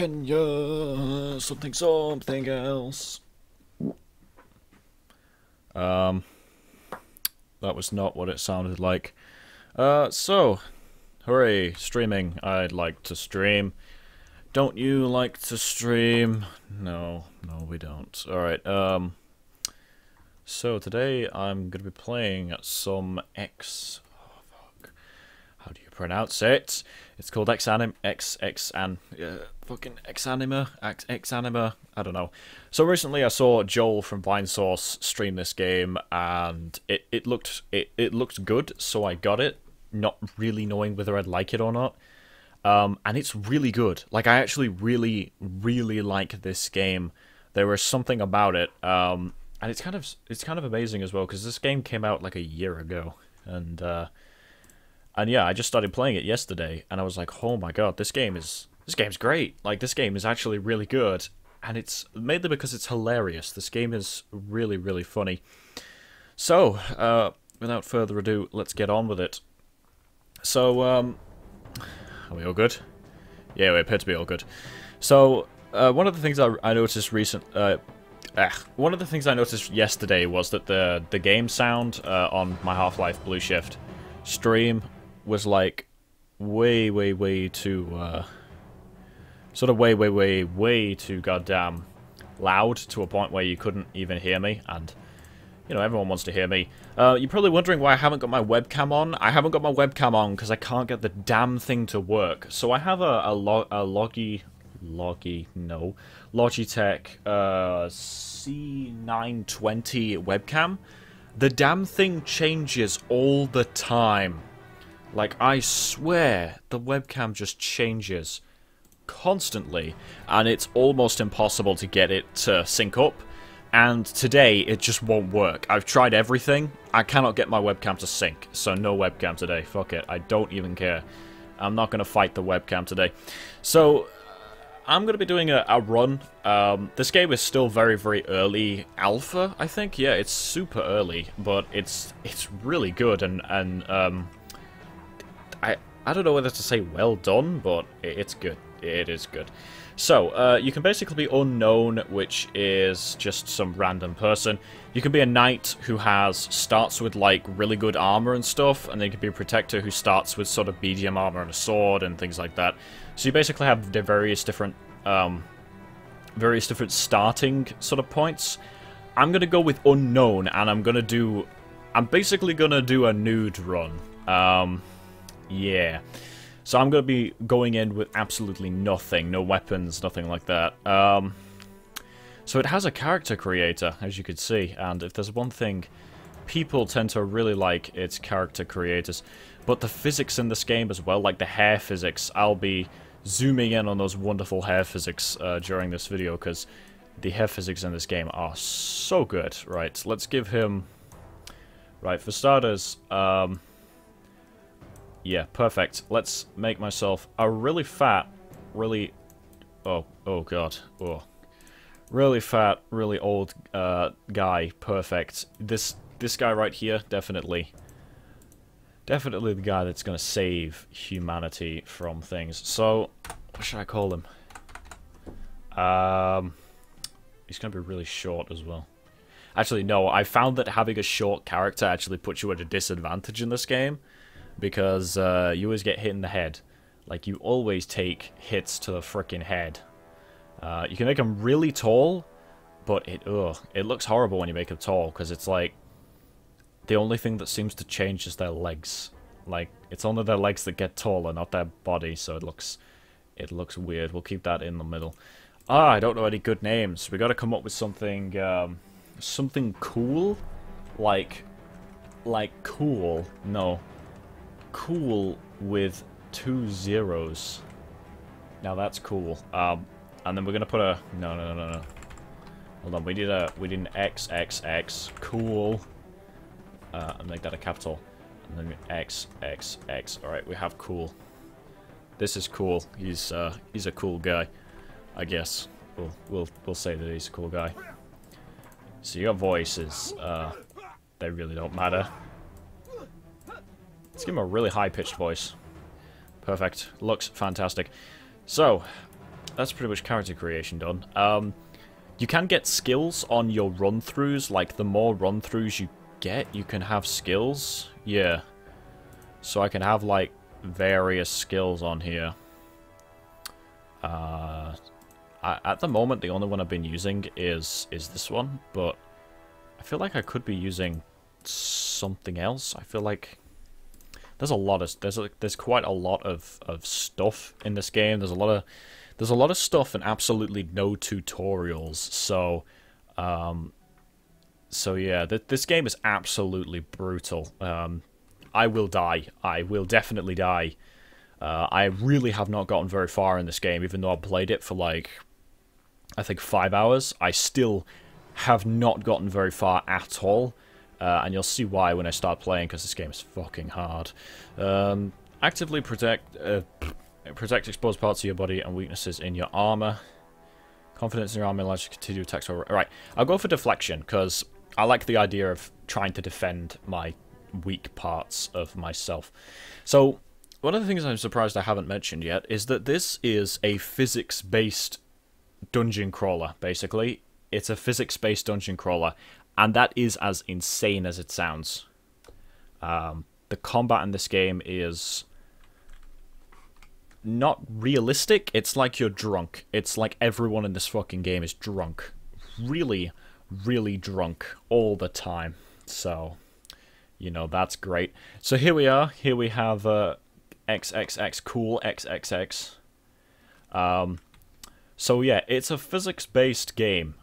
Kenya, something, something else. Um, that was not what it sounded like. Uh, so, hooray, streaming. I'd like to stream. Don't you like to stream? No, no, we don't. Alright, um, so today I'm going to be playing some X... Oh, fuck. How do you pronounce it? It's called X Anim... X... X... An... Uh, fucking X Anima? X... X Anima? I don't know. So recently I saw Joel from Vinesauce stream this game and it, it looked it, it looked good, so I got it, not really knowing whether I'd like it or not. Um, and it's really good. Like I actually really, really like this game. There was something about it, um, and it's kind of it's kind of amazing as well because this game came out like a year ago, and uh, and yeah, I just started playing it yesterday, and I was like, oh my god, this game is this game's great. Like this game is actually really good, and it's mainly because it's hilarious. This game is really, really funny. So, uh, without further ado, let's get on with it. So, um, are we all good? Yeah, we appear to be all good. So, uh, one of the things I, I noticed recent, uh, eh, one of the things I noticed yesterday was that the the game sound uh, on my Half-Life Blue Shift stream was like way, way, way too. Uh, sort of way, way, way, way too goddamn loud to a point where you couldn't even hear me, and, you know, everyone wants to hear me. Uh, you're probably wondering why I haven't got my webcam on. I haven't got my webcam on because I can't get the damn thing to work. So I have a, a, lo a Logi... Logi... no. Logitech uh, C920 webcam. The damn thing changes all the time. Like, I swear, the webcam just changes constantly, and it's almost impossible to get it to sync up. And today, it just won't work. I've tried everything. I cannot get my webcam to sync, so no webcam today. Fuck it. I don't even care. I'm not going to fight the webcam today. So, I'm going to be doing a, a run. Um, this game is still very, very early alpha, I think. Yeah, it's super early, but it's it's really good, and, and um, I, I don't know whether to say well done, but it's good it is good. So, uh, you can basically be unknown, which is just some random person. You can be a knight who has starts with like really good armor and stuff, and then you can be a protector who starts with sort of medium armor and a sword and things like that. So you basically have the various different, um, various different starting sort of points. I'm gonna go with unknown, and I'm gonna do, I'm basically gonna do a nude run. Um, yeah. So I'm going to be going in with absolutely nothing, no weapons, nothing like that. Um, so it has a character creator, as you could see, and if there's one thing people tend to really like, it's character creators. But the physics in this game as well, like the hair physics, I'll be zooming in on those wonderful hair physics uh, during this video, because the hair physics in this game are so good. Right, let's give him... Right, for starters, um, yeah, perfect. Let's make myself a really fat, really... Oh, oh god. Oh. Really fat, really old uh, guy. Perfect. This this guy right here, definitely. Definitely the guy that's going to save humanity from things. So, what should I call him? Um, he's going to be really short as well. Actually, no, I found that having a short character actually puts you at a disadvantage in this game because uh, you always get hit in the head. Like, you always take hits to the freaking head. Uh, you can make them really tall, but it ugh, it looks horrible when you make them tall, because it's like, the only thing that seems to change is their legs. Like, it's only their legs that get taller, not their body, so it looks, it looks weird. We'll keep that in the middle. Ah, I don't know any good names. We gotta come up with something, um, something cool? Like, like cool. No, cool with two zeros. Now that's cool. Um, and then we're gonna put a no no no no. Hold on, we did a we did an X X X cool. Uh, and make that a capital. And then X X X. All right, we have cool. This is cool. He's uh, he's a cool guy, I guess. We'll we'll we'll say that he's a cool guy. So your voices, uh, they really don't matter. Let's give him a really high-pitched voice. Perfect. Looks fantastic. So, that's pretty much character creation done. Um, you can get skills on your run-throughs. Like, the more run-throughs you get, you can have skills. Yeah. So I can have, like, various skills on here. Uh, I, at the moment, the only one I've been using is is this one, but I feel like I could be using something else. I feel like there's a lot of there's a, there's quite a lot of of stuff in this game. There's a lot of there's a lot of stuff and absolutely no tutorials. So, um, so yeah, th this game is absolutely brutal. Um, I will die. I will definitely die. Uh, I really have not gotten very far in this game, even though I played it for like, I think five hours. I still have not gotten very far at all. Uh, and you'll see why when I start playing, because this game is fucking hard. Um, actively protect uh, protect exposed parts of your body and weaknesses in your armor. Confidence in your armor allows you to continue attacks. Right, I'll go for deflection, because I like the idea of trying to defend my weak parts of myself. So, one of the things I'm surprised I haven't mentioned yet is that this is a physics-based dungeon crawler, basically. It's a physics-based dungeon crawler, and that is as insane as it sounds. Um, the combat in this game is not realistic. It's like you're drunk. It's like everyone in this fucking game is drunk. Really, really drunk all the time. So, you know, that's great. So here we are. Here we have uh, XXX Cool XXX. Um, so yeah, it's a physics-based game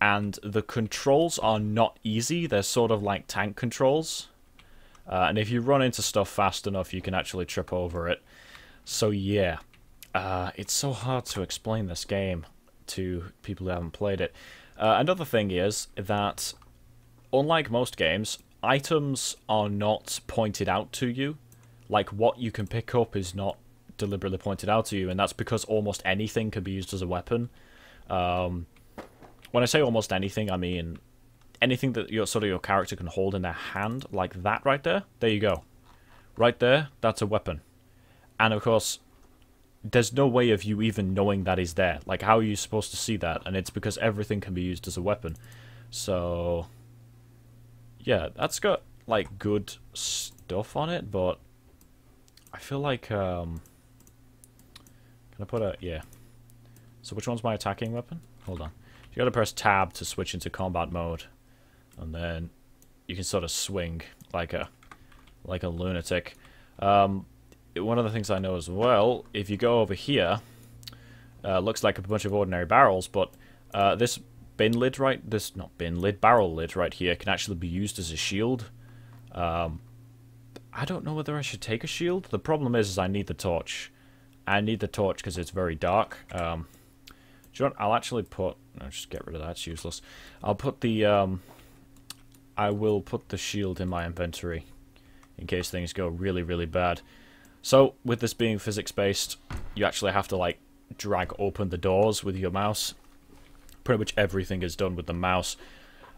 and the controls are not easy. They're sort of like tank controls. Uh, and if you run into stuff fast enough, you can actually trip over it. So yeah, uh, it's so hard to explain this game to people who haven't played it. Uh, another thing is that, unlike most games, items are not pointed out to you. Like, what you can pick up is not deliberately pointed out to you, and that's because almost anything can be used as a weapon. Um, when I say almost anything, I mean anything that your sort of your character can hold in their hand, like that right there. There you go. Right there, that's a weapon. And of course, there's no way of you even knowing that is there. Like, how are you supposed to see that? And it's because everything can be used as a weapon. So, yeah, that's got, like, good stuff on it, but I feel like, um... Can I put a... Yeah. So which one's my attacking weapon? Hold on. You gotta press tab to switch into combat mode. And then you can sort of swing like a like a lunatic. Um, one of the things I know as well, if you go over here, uh, looks like a bunch of ordinary barrels, but uh, this bin lid right, this not bin lid, barrel lid right here can actually be used as a shield. Um, I don't know whether I should take a shield. The problem is, is I need the torch. I need the torch because it's very dark. Um, you know I'll actually put... I'll just get rid of that. It's useless. I'll put the... Um, I will put the shield in my inventory in case things go really, really bad. So, with this being physics-based, you actually have to, like, drag open the doors with your mouse. Pretty much everything is done with the mouse.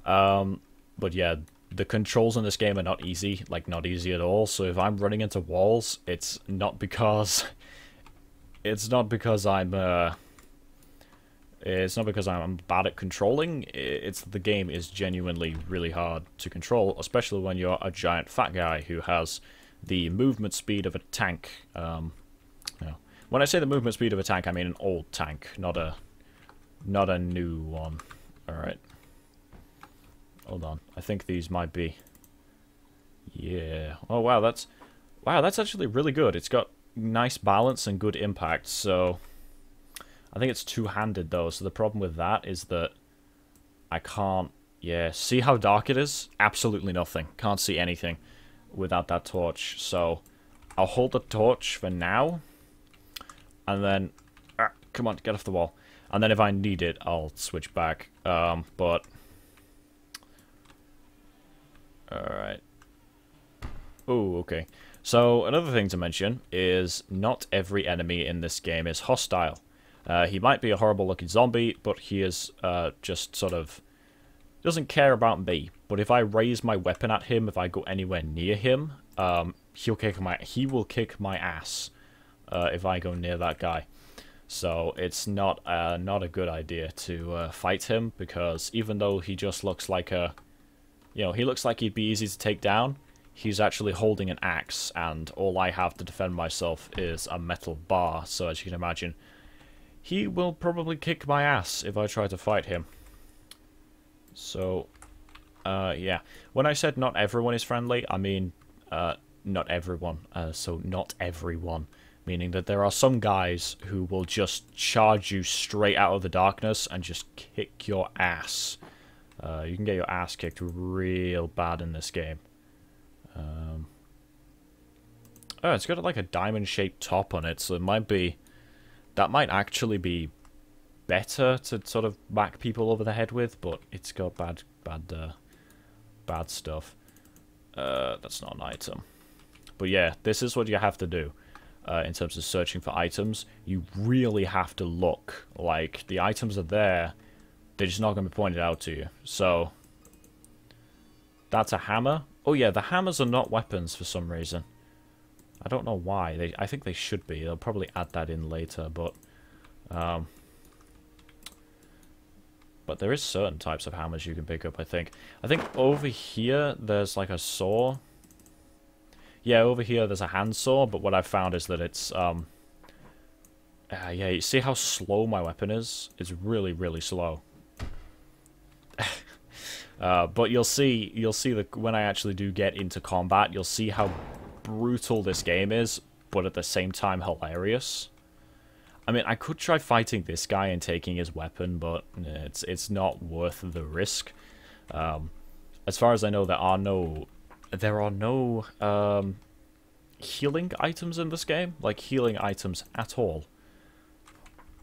Um, but yeah, the controls in this game are not easy, like, not easy at all. So if I'm running into walls, it's not because... It's not because I'm, uh it's not because I'm bad at controlling, it's the game is genuinely really hard to control, especially when you're a giant fat guy who has the movement speed of a tank. Um, know. When I say the movement speed of a tank, I mean an old tank, not a not a new one. Alright. Hold on. I think these might be... Yeah. Oh, wow, that's... Wow, that's actually really good. It's got nice balance and good impact, so... I think it's two-handed though, so the problem with that is that I can't... Yeah, see how dark it is? Absolutely nothing. Can't see anything without that torch. So I'll hold the torch for now. And then... Ah, come on, get off the wall. And then if I need it, I'll switch back. Um, but... Alright. Oh, okay. So, another thing to mention is not every enemy in this game is hostile. Uh, he might be a horrible looking zombie, but he is uh, just sort of doesn't care about me. But if I raise my weapon at him, if I go anywhere near him, um, he'll kick my he will kick my ass uh, if I go near that guy. So it's not uh, not a good idea to uh, fight him because even though he just looks like a, you know, he looks like he'd be easy to take down. He's actually holding an axe, and all I have to defend myself is a metal bar. So as you can imagine, he will probably kick my ass if I try to fight him. So, uh, yeah. When I said not everyone is friendly, I mean uh, not everyone. Uh, so not everyone meaning that there are some guys who will just charge you straight out of the darkness and just kick your ass. Uh, you can get your ass kicked real bad in this game. Um, oh, it's got like a diamond-shaped top on it, so it might be... That might actually be better to sort of whack people over the head with, but it's got bad, bad, uh, bad stuff. Uh, that's not an item. But yeah, this is what you have to do uh, in terms of searching for items, you really have to look. Like, the items are there, they're just not going to be pointed out to you. So, that's a hammer. Oh yeah, the hammers are not weapons for some reason. I don't know why. They, I think they should be. They'll probably add that in later, but... Um, but there is certain types of hammers you can pick up, I think. I think over here, there's like a saw yeah, over here there's a handsaw, but what I've found is that it's, um... Uh, yeah, you see how slow my weapon is? It's really, really slow. uh, but you'll see, you'll see that when I actually do get into combat, you'll see how brutal this game is, but at the same time hilarious. I mean, I could try fighting this guy and taking his weapon, but it's it's not worth the risk. Um, as far as I know, there are no there are no um, healing items in this game, like healing items at all.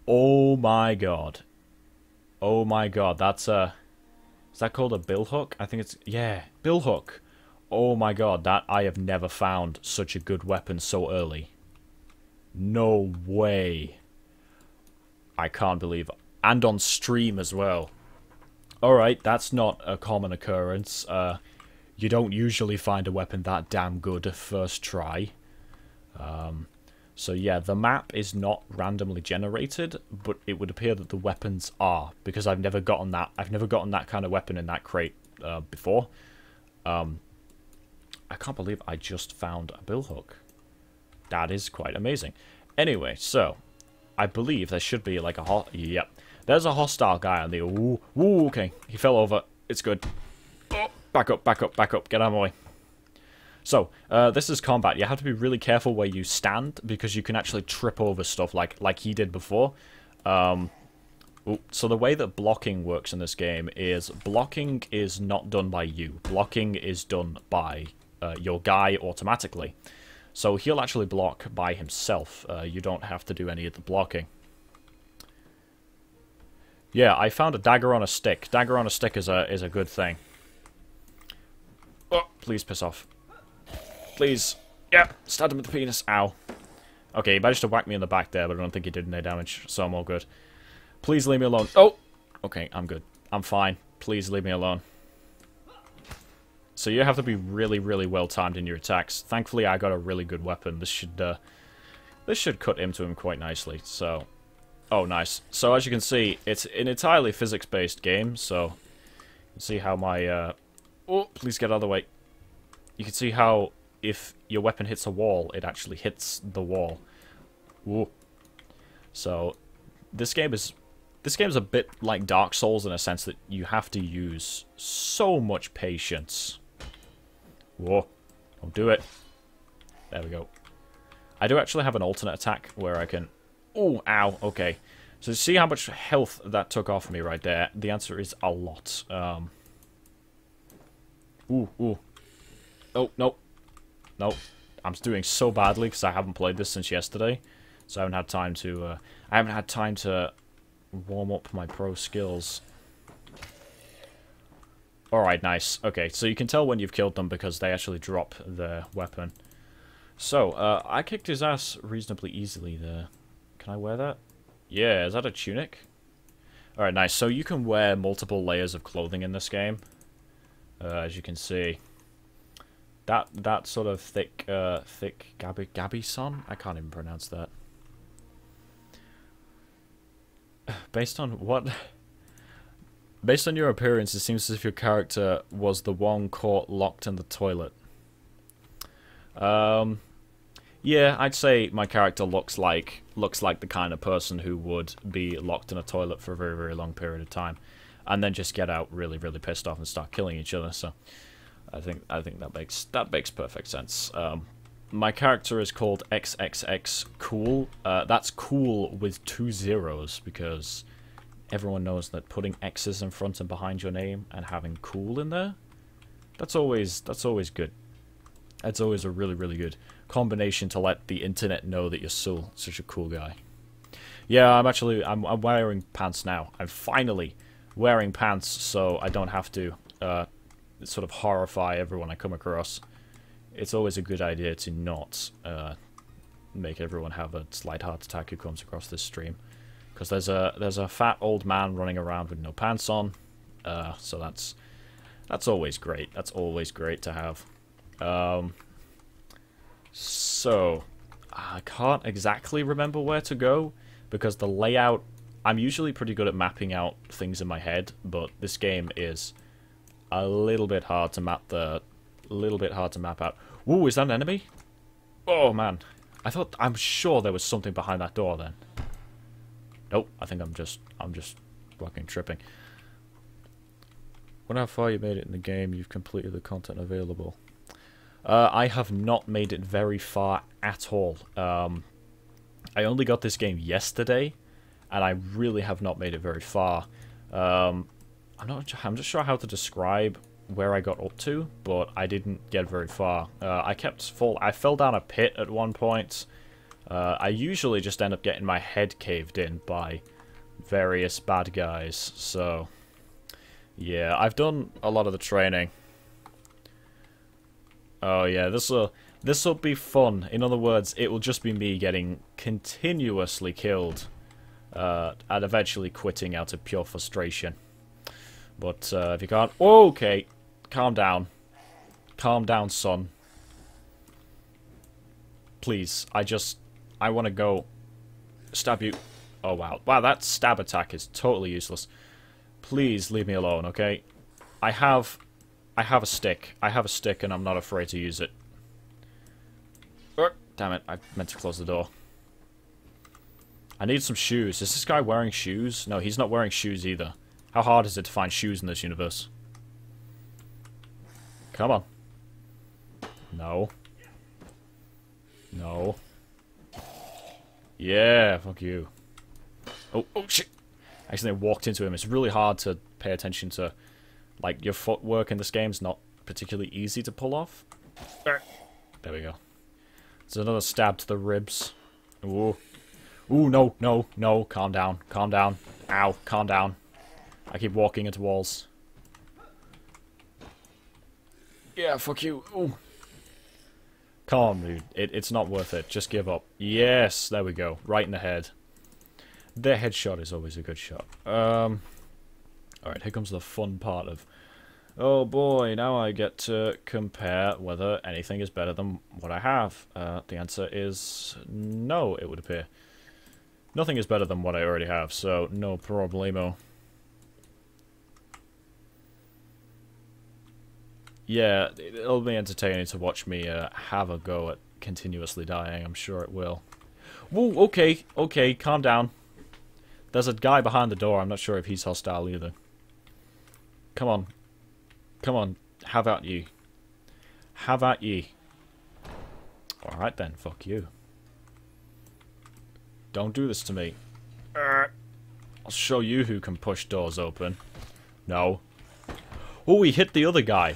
Oh my god. Oh my god, that's a... Is that called a billhook? I think it's... Yeah, billhook. Oh my god, that I have never found such a good weapon so early. No way. I can't believe... And on stream as well. Alright, that's not a common occurrence. Uh, you don't usually find a weapon that damn good first try. Um, so yeah, the map is not randomly generated, but it would appear that the weapons are because I've never gotten that. I've never gotten that kind of weapon in that crate uh, before. Um, I can't believe I just found a billhook. That is quite amazing. Anyway, so I believe there should be like a hot. Yep, there's a hostile guy on the. Ooh, ooh, okay, he fell over. It's good. Oh. Back up, back up, back up. Get out of my way. So, uh, this is combat. You have to be really careful where you stand because you can actually trip over stuff like like he did before. Um, so the way that blocking works in this game is blocking is not done by you. Blocking is done by uh, your guy automatically. So he'll actually block by himself. Uh, you don't have to do any of the blocking. Yeah, I found a dagger on a stick. Dagger on a stick is a is a good thing. Oh, please piss off. Please. Yeah, stab him with the penis. Ow. Okay, he managed to whack me in the back there, but I don't think he did any damage, so I'm all good. Please leave me alone. Oh! Okay, I'm good. I'm fine. Please leave me alone. So you have to be really, really well timed in your attacks. Thankfully, I got a really good weapon. This should, uh, this should cut into him quite nicely. So, oh, nice. So as you can see, it's an entirely physics-based game. So, you can see how my uh, Oh, please get out of the way. You can see how if your weapon hits a wall, it actually hits the wall. Ooh. So, this game is this game is a bit like Dark Souls in a sense that you have to use so much patience. Whoa. Don't do it. There we go. I do actually have an alternate attack where I can... Oh, ow, okay. So see how much health that took off me right there? The answer is a lot. Um, Ooh, ooh. Oh, no. No. I'm doing so badly because I haven't played this since yesterday. So I haven't had time to, uh, I haven't had time to warm up my pro skills. Alright, nice. Okay, so you can tell when you've killed them because they actually drop their weapon. So, uh, I kicked his ass reasonably easily there. Can I wear that? Yeah, is that a tunic? Alright, nice. So you can wear multiple layers of clothing in this game uh, as you can see. That that sort of thick, uh, thick Gabi Gabi son. I can't even pronounce that. based on what? Based on your appearance, it seems as if your character was the one caught locked in the toilet. Um, yeah, I'd say my character looks like looks like the kind of person who would be locked in a toilet for a very very long period of time, and then just get out really really pissed off and start killing each other. So, I think I think that makes that makes perfect sense. Um, my character is called XXX Cool. Uh, that's cool with two zeros because everyone knows that putting X's in front and behind your name and having cool in there, that's always that's always good. That's always a really really good combination to let the internet know that you're so such a cool guy. Yeah, I'm actually I'm, I'm wearing pants now. I'm finally wearing pants, so I don't have to uh, sort of horrify everyone I come across. It's always a good idea to not uh, make everyone have a slight heart attack who comes across this stream, because there's a there's a fat old man running around with no pants on, uh, so that's that's always great. That's always great to have. Um, so, I can't exactly remember where to go because the layout. I'm usually pretty good at mapping out things in my head, but this game is a little bit hard to map the. Little bit hard to map out. Whoa, is that an enemy? Oh man, I thought I'm sure there was something behind that door then. Nope, I think I'm just I'm just fucking tripping. Wonder how far you made it in the game. You've completed the content available. Uh, I have not made it very far at all. Um, I only got this game yesterday, and I really have not made it very far. Um, I'm not. I'm just sure how to describe where I got up to, but I didn't get very far. Uh, I kept fall. I fell down a pit at one point. Uh, I usually just end up getting my head caved in by various bad guys. So, yeah, I've done a lot of the training. Oh yeah, this will this will be fun. In other words, it will just be me getting continuously killed, uh, and eventually quitting out of pure frustration. But uh, if you can't, okay, calm down, calm down, son. Please, I just I want to go stab you. Oh wow, wow, that stab attack is totally useless. Please leave me alone, okay? I have I have a stick. I have a stick and I'm not afraid to use it. Oh, damn it, I meant to close the door. I need some shoes. Is this guy wearing shoes? No, he's not wearing shoes either. How hard is it to find shoes in this universe? Come on. No. No. Yeah, fuck you. Oh, oh shit. I accidentally walked into him. It's really hard to pay attention to like, your footwork in this game is not particularly easy to pull off. There we go. There's another stab to the ribs. Ooh. Ooh, no, no, no. Calm down. Calm down. Ow, calm down. I keep walking into walls. Yeah, fuck you. Ooh. Come on, dude. It, it's not worth it. Just give up. Yes, there we go. Right in the head. The headshot is always a good shot. Um... Alright, here comes the fun part of... Oh boy, now I get to compare whether anything is better than what I have. Uh, the answer is no, it would appear. Nothing is better than what I already have, so no problemo. Yeah, it'll be entertaining to watch me uh, have a go at continuously dying, I'm sure it will. Whoa, okay, okay, calm down. There's a guy behind the door, I'm not sure if he's hostile either. Come on. Come on. Have at ye. Have at ye. Alright then, fuck you. Don't do this to me. I'll show you who can push doors open. No. Oh, he hit the other guy.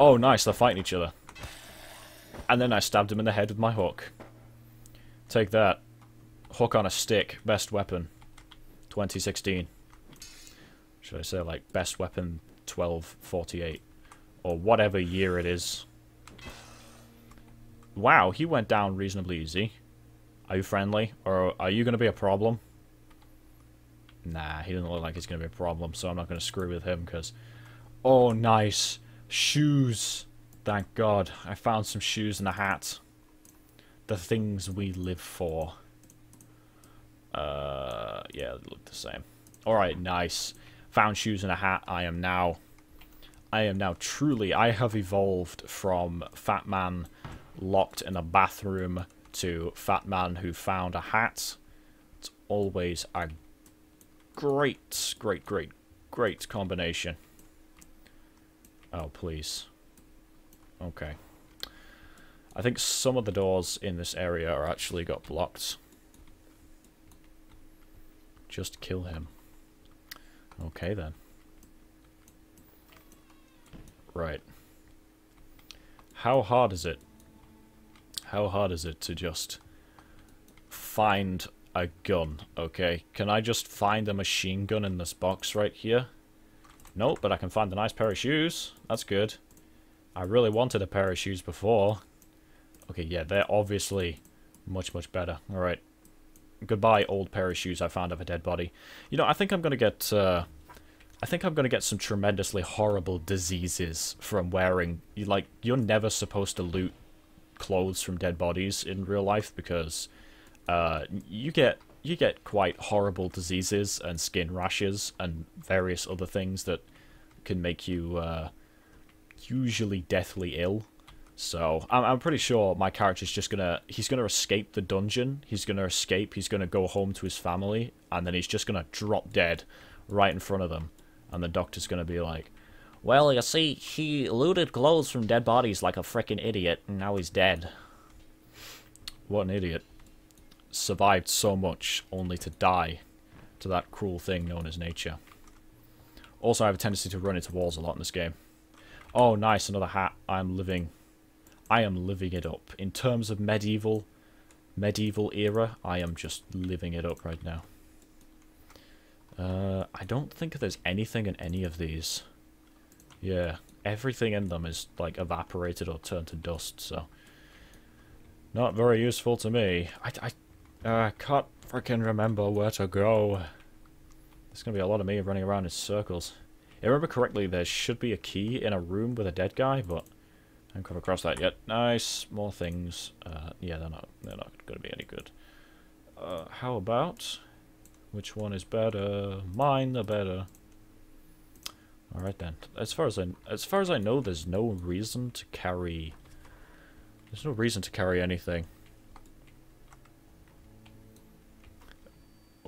Oh, nice, they're fighting each other. And then I stabbed him in the head with my hook. Take that. Hook on a stick. Best weapon. 2016 should I say, like, best weapon 1248, or whatever year it is. Wow, he went down reasonably easy. Are you friendly, or are you going to be a problem? Nah, he doesn't look like he's going to be a problem, so I'm not going to screw with him, because... Oh, nice. Shoes. Thank God. I found some shoes and a hat. The things we live for. Uh, yeah, they look the same. Alright, nice. Found shoes and a hat. I am now... I am now truly... I have evolved from Fat Man locked in a bathroom to Fat Man who found a hat. It's always a great, great, great, great combination. Oh, please. Okay. I think some of the doors in this area are actually got blocked. Just kill him. Okay, then. Right. How hard is it? How hard is it to just find a gun, okay? Can I just find a machine gun in this box right here? Nope, but I can find a nice pair of shoes. That's good. I really wanted a pair of shoes before. Okay, yeah, they're obviously much, much better. Alright. Goodbye, old pair of shoes I found of a dead body. You know, I think I'm going to get... Uh, I think I'm to get some tremendously horrible diseases from wearing... Like, you're never supposed to loot clothes from dead bodies in real life because uh, you get you get quite horrible diseases and skin rashes and various other things that can make you uh, usually deathly ill. So I'm, I'm pretty sure my character's just gonna he's gonna escape the dungeon. He's gonna escape. He's gonna go home to his family, and then he's just gonna drop dead right in front of them. And the doctor's gonna be like, "Well, you see, he looted clothes from dead bodies like a freaking idiot, and now he's dead." What an idiot! Survived so much only to die to that cruel thing known as nature. Also, I have a tendency to run into walls a lot in this game. Oh, nice, another hat. I'm living I am living it up. In terms of medieval, medieval era, I am just living it up right now. Uh, I don't think there's anything in any of these. Yeah, everything in them is like evaporated or turned to dust, so... Not very useful to me. I, I uh, can't freaking remember where to go. There's gonna be a lot of me running around in circles. If I remember correctly, there should be a key in a room with a dead guy, but I haven't come across that yet. Nice, more things. Uh, yeah, they're not they're not going to be any good. Uh, how about which one is better? Mine the better. All right then. As far as I as far as I know, there's no reason to carry. There's no reason to carry anything.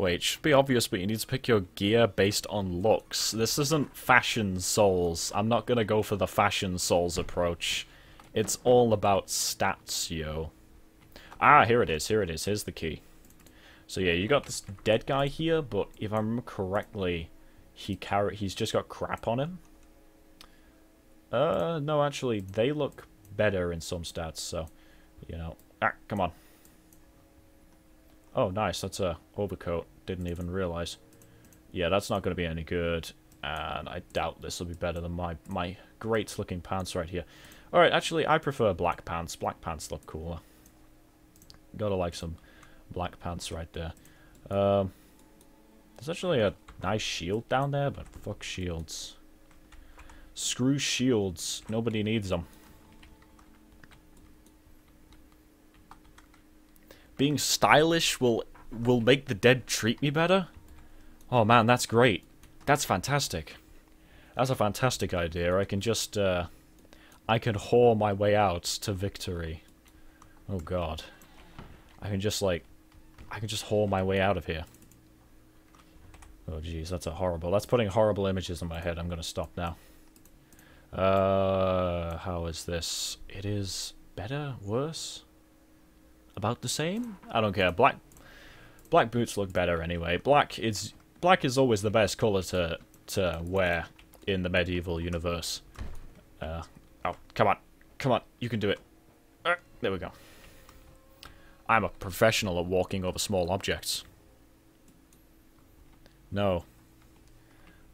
Wait, it should be obvious, but you need to pick your gear based on looks. This isn't Fashion Souls. I'm not gonna go for the Fashion Souls approach. It's all about stats, yo. Ah, here it is, here it is, here's the key. So yeah, you got this dead guy here, but if I remember correctly, he carry he's just got crap on him. Uh, no, actually, they look better in some stats, so, you know. Ah, come on. Oh, nice. That's a overcoat. Didn't even realize. Yeah, that's not going to be any good. And I doubt this will be better than my, my great-looking pants right here. Alright, actually, I prefer black pants. Black pants look cooler. Gotta like some black pants right there. Um, there's actually a nice shield down there, but fuck shields. Screw shields. Nobody needs them. Being stylish will will make the dead treat me better? Oh man, that's great. That's fantastic. That's a fantastic idea. I can just, uh, I can whore my way out to victory. Oh god. I can just, like, I can just whore my way out of here. Oh jeez, that's a horrible, that's putting horrible images in my head. I'm gonna stop now. Uh, how is this? It is better? Worse? About the same. I don't care. Black black boots look better anyway. Black is black is always the best color to to wear in the medieval universe. Uh, oh, come on, come on, you can do it. Uh, there we go. I'm a professional at walking over small objects. No.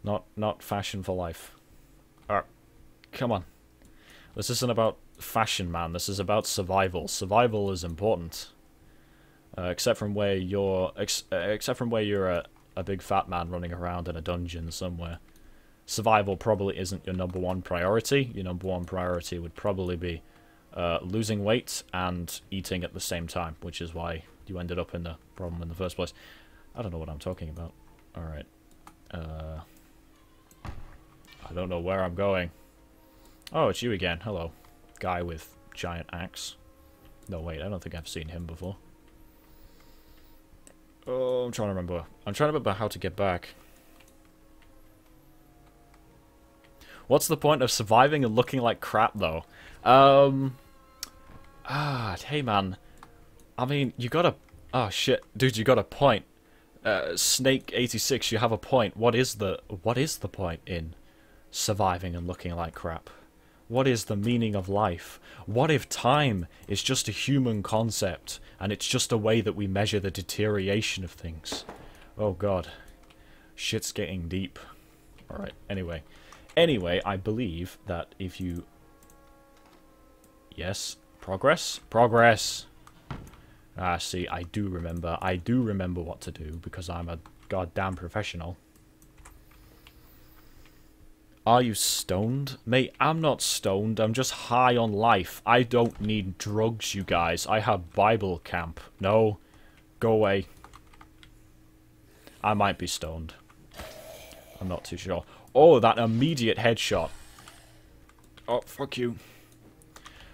Not not fashion for life. Uh, come on. This isn't about fashion, man. This is about survival. Survival is important. Uh, except from where you're, ex uh, except from where you're a, a big fat man running around in a dungeon somewhere. Survival probably isn't your number one priority. Your number one priority would probably be uh, losing weight and eating at the same time, which is why you ended up in the problem in the first place. I don't know what I'm talking about. Alright. Uh, I don't know where I'm going. Oh, it's you again. Hello. Guy with giant axe. No, wait, I don't think I've seen him before. Oh, I'm trying to remember. I'm trying to remember how to get back. What's the point of surviving and looking like crap, though? Um... Ah, hey, man. I mean, you got a... Oh, shit. Dude, you got a point. Uh, Snake86, you have a point. What is the... What is the point in surviving and looking like crap? What is the meaning of life? What if time is just a human concept and it's just a way that we measure the deterioration of things? Oh god. Shit's getting deep. Alright, anyway. Anyway, I believe that if you... Yes, progress? Progress! Ah, see, I do remember. I do remember what to do because I'm a goddamn professional. Are you stoned? Mate, I'm not stoned. I'm just high on life. I don't need drugs, you guys. I have Bible camp. No. Go away. I might be stoned. I'm not too sure. Oh, that immediate headshot. Oh, fuck you.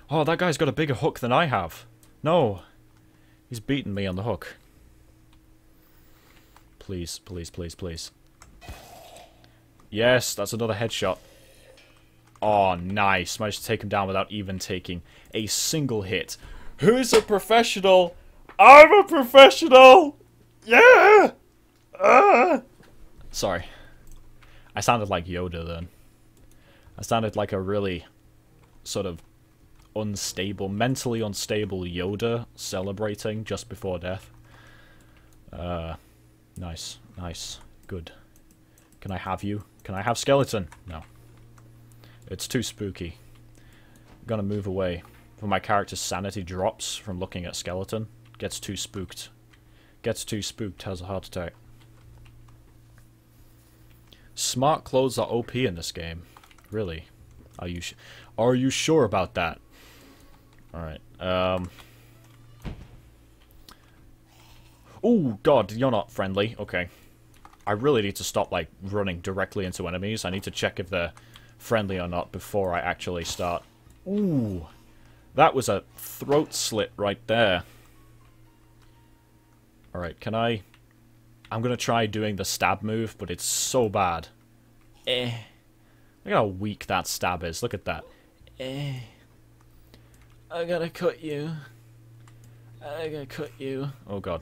Oh, that guy's got a bigger hook than I have. No. He's beaten me on the hook. Please, please, please, please. Yes, that's another headshot. Oh, nice. Managed to take him down without even taking a single hit. Who's a professional? I'm a professional! Yeah! Uh! Sorry. I sounded like Yoda then. I sounded like a really sort of unstable, mentally unstable Yoda celebrating just before death. Uh, nice, nice, good. Can I have you? Can I have skeleton? No. It's too spooky. I'm gonna move away. For my character's sanity drops from looking at skeleton. Gets too spooked. Gets too spooked, has a heart attack. Smart clothes are OP in this game. Really? Are you are you sure about that? Alright. Um Oh god, you're not friendly. Okay. I really need to stop, like, running directly into enemies. I need to check if they're friendly or not before I actually start. Ooh. That was a throat slit right there. Alright, can I... I'm gonna try doing the stab move, but it's so bad. Eh. Look how weak that stab is. Look at that. Eh. I gotta cut you. I gotta cut you. Oh god.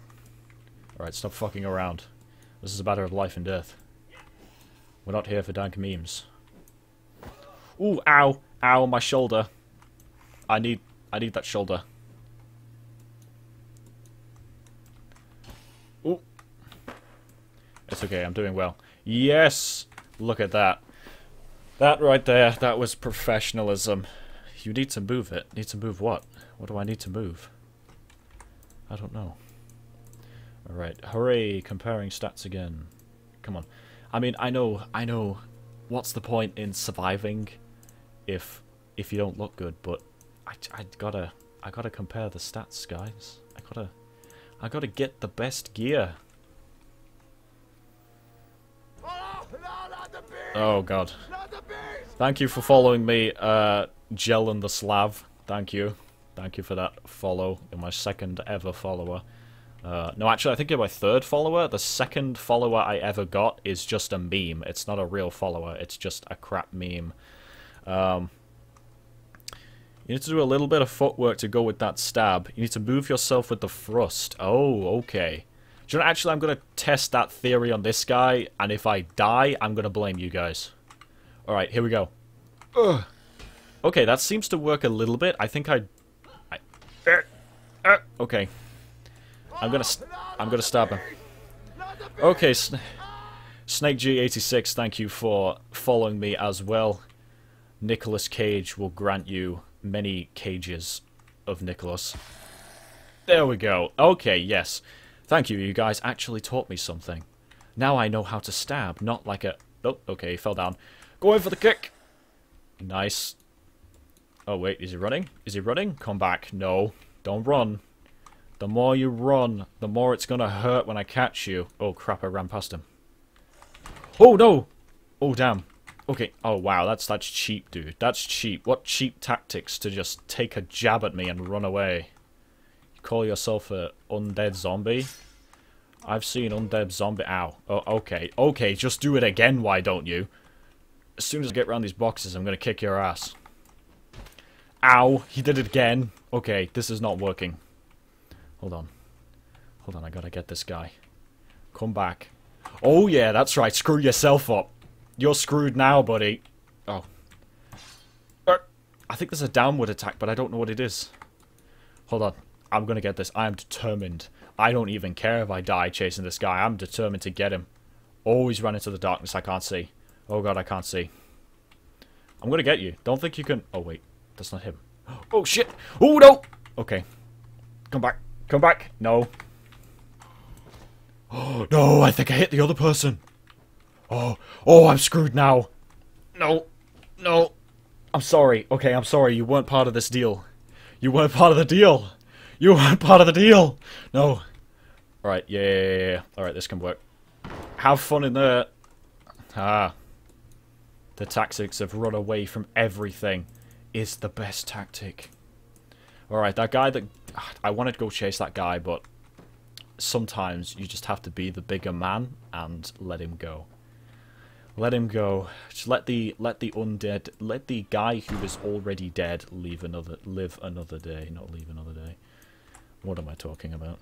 Alright, stop fucking around. This is a matter of life and death. We're not here for dank memes. Ooh, ow! Ow, my shoulder. I need I need that shoulder. Ooh. It's okay, I'm doing well. Yes! Look at that. That right there, that was professionalism. You need to move it. Need to move what? What do I need to move? I don't know. Alright, hooray, comparing stats again. Come on. I mean, I know, I know, what's the point in surviving if if you don't look good, but I, I gotta, I gotta compare the stats, guys. I gotta, I gotta get the best gear. Oh god. Thank you for following me, uh, Gel and the Slav. Thank you. Thank you for that follow. You're my second ever follower. Uh, no, actually, I think you're my third follower. The second follower I ever got is just a meme. It's not a real follower. It's just a crap meme. Um, you need to do a little bit of footwork to go with that stab. You need to move yourself with the thrust. Oh, okay. Do you know, actually, I'm going to test that theory on this guy, and if I die, I'm going to blame you guys. Alright, here we go. Ugh. Okay, that seems to work a little bit. I think I... I uh, uh, okay. I'm gonna, I'm gonna stab him. Okay, Sn Snake G86, thank you for following me as well. Nicolas Cage will grant you many cages of Nicholas. There we go. Okay, yes. Thank you, you guys actually taught me something. Now I know how to stab, not like a... Oh, okay, he fell down. Going for the kick! Nice. Oh, wait, is he running? Is he running? Come back. No. Don't run. The more you run, the more it's gonna hurt when I catch you. Oh crap, I ran past him. Oh no! Oh damn. Okay, oh wow, that's that's cheap, dude. That's cheap. What cheap tactics to just take a jab at me and run away. You call yourself a undead zombie? I've seen undead zombie- ow. Oh, okay. Okay, just do it again, why don't you? As soon as I get around these boxes, I'm gonna kick your ass. Ow, he did it again. Okay, this is not working. Hold on. Hold on, I gotta get this guy. Come back. Oh yeah, that's right, screw yourself up. You're screwed now, buddy. Oh. Er, I think there's a downward attack, but I don't know what it is. Hold on. I'm gonna get this. I am determined. I don't even care if I die chasing this guy. I'm determined to get him. Always run into the darkness I can't see. Oh god, I can't see. I'm gonna get you. Don't think you can... Oh wait, that's not him. Oh shit! Oh no! Okay. Come back. Come back. No. Oh, no, I think I hit the other person. Oh, oh, I'm screwed now. No, no. I'm sorry. Okay, I'm sorry. You weren't part of this deal. You weren't part of the deal. You weren't part of the deal. No. Alright, yeah, yeah, yeah. Alright, this can work. Have fun in there. Ah. The tactics of run away from everything is the best tactic. Alright, that guy that... I wanted to go chase that guy, but sometimes you just have to be the bigger man and let him go. Let him go. Just let the let the undead let the guy who is already dead leave another live another day, not leave another day. What am I talking about?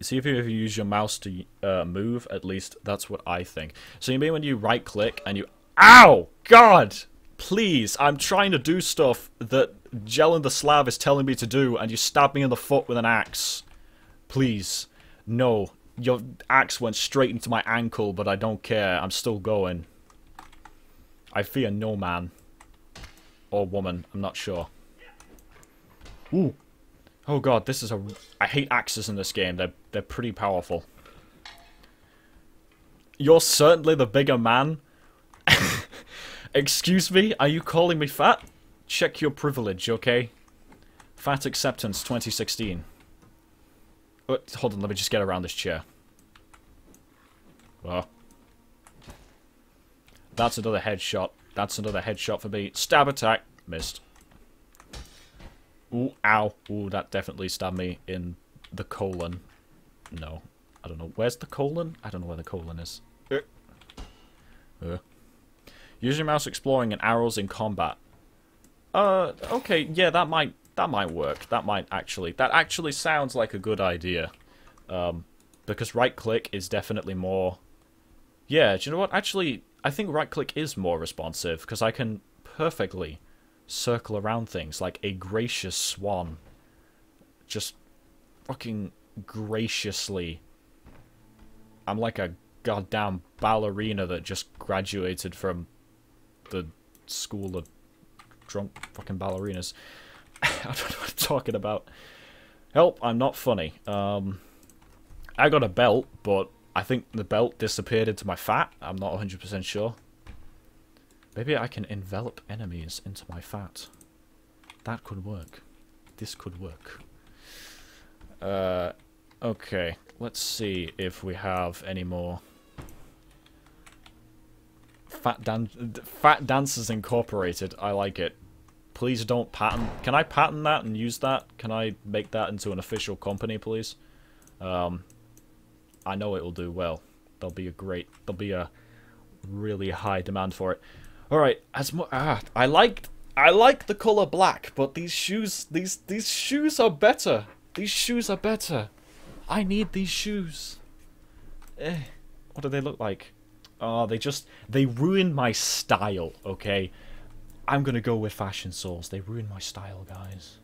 See if you ever use your mouse to uh, move, at least that's what I think. So you mean when you right click and you OW! God! Please, I'm trying to do stuff that Jelen the Slav is telling me to do and you stab me in the foot with an axe. Please. No. Your axe went straight into my ankle, but I don't care. I'm still going. I fear no man. Or woman. I'm not sure. Ooh. Oh god, this is a... I hate axes in this game. They're, they're pretty powerful. You're certainly the bigger man. Excuse me? Are you calling me fat? Check your privilege, okay? Fat Acceptance 2016. Oh, hold on, let me just get around this chair. Oh. That's another headshot. That's another headshot for me. Stab attack. Missed. Ooh, ow. Ooh, that definitely stabbed me in the colon. No. I don't know. Where's the colon? I don't know where the colon is. Uh. Uh. Use your mouse exploring and arrows in combat. Uh, okay, yeah, that might that might work. That might actually that actually sounds like a good idea. Um, because right click is definitely more. Yeah, do you know what? Actually, I think right click is more responsive because I can perfectly circle around things like a gracious swan. Just fucking graciously. I'm like a goddamn ballerina that just graduated from the school of drunk fucking ballerinas. I don't know what I'm talking about. Help, I'm not funny. Um, I got a belt, but I think the belt disappeared into my fat. I'm not 100% sure. Maybe I can envelop enemies into my fat. That could work. This could work. Uh, okay. Let's see if we have any more. Fat, dan Fat Dancers Incorporated. I like it. Please don't patent... Can I patent that and use that? Can I make that into an official company, please? Um, I know it will do well. There'll be a great... There'll be a really high demand for it. Alright, as more... Ah, I like... I like the color black, but these shoes... These, these shoes are better. These shoes are better. I need these shoes. Eh. What do they look like? Oh, they just... They ruin my style, okay? I'm gonna go with Fashion Souls. They ruin my style, guys.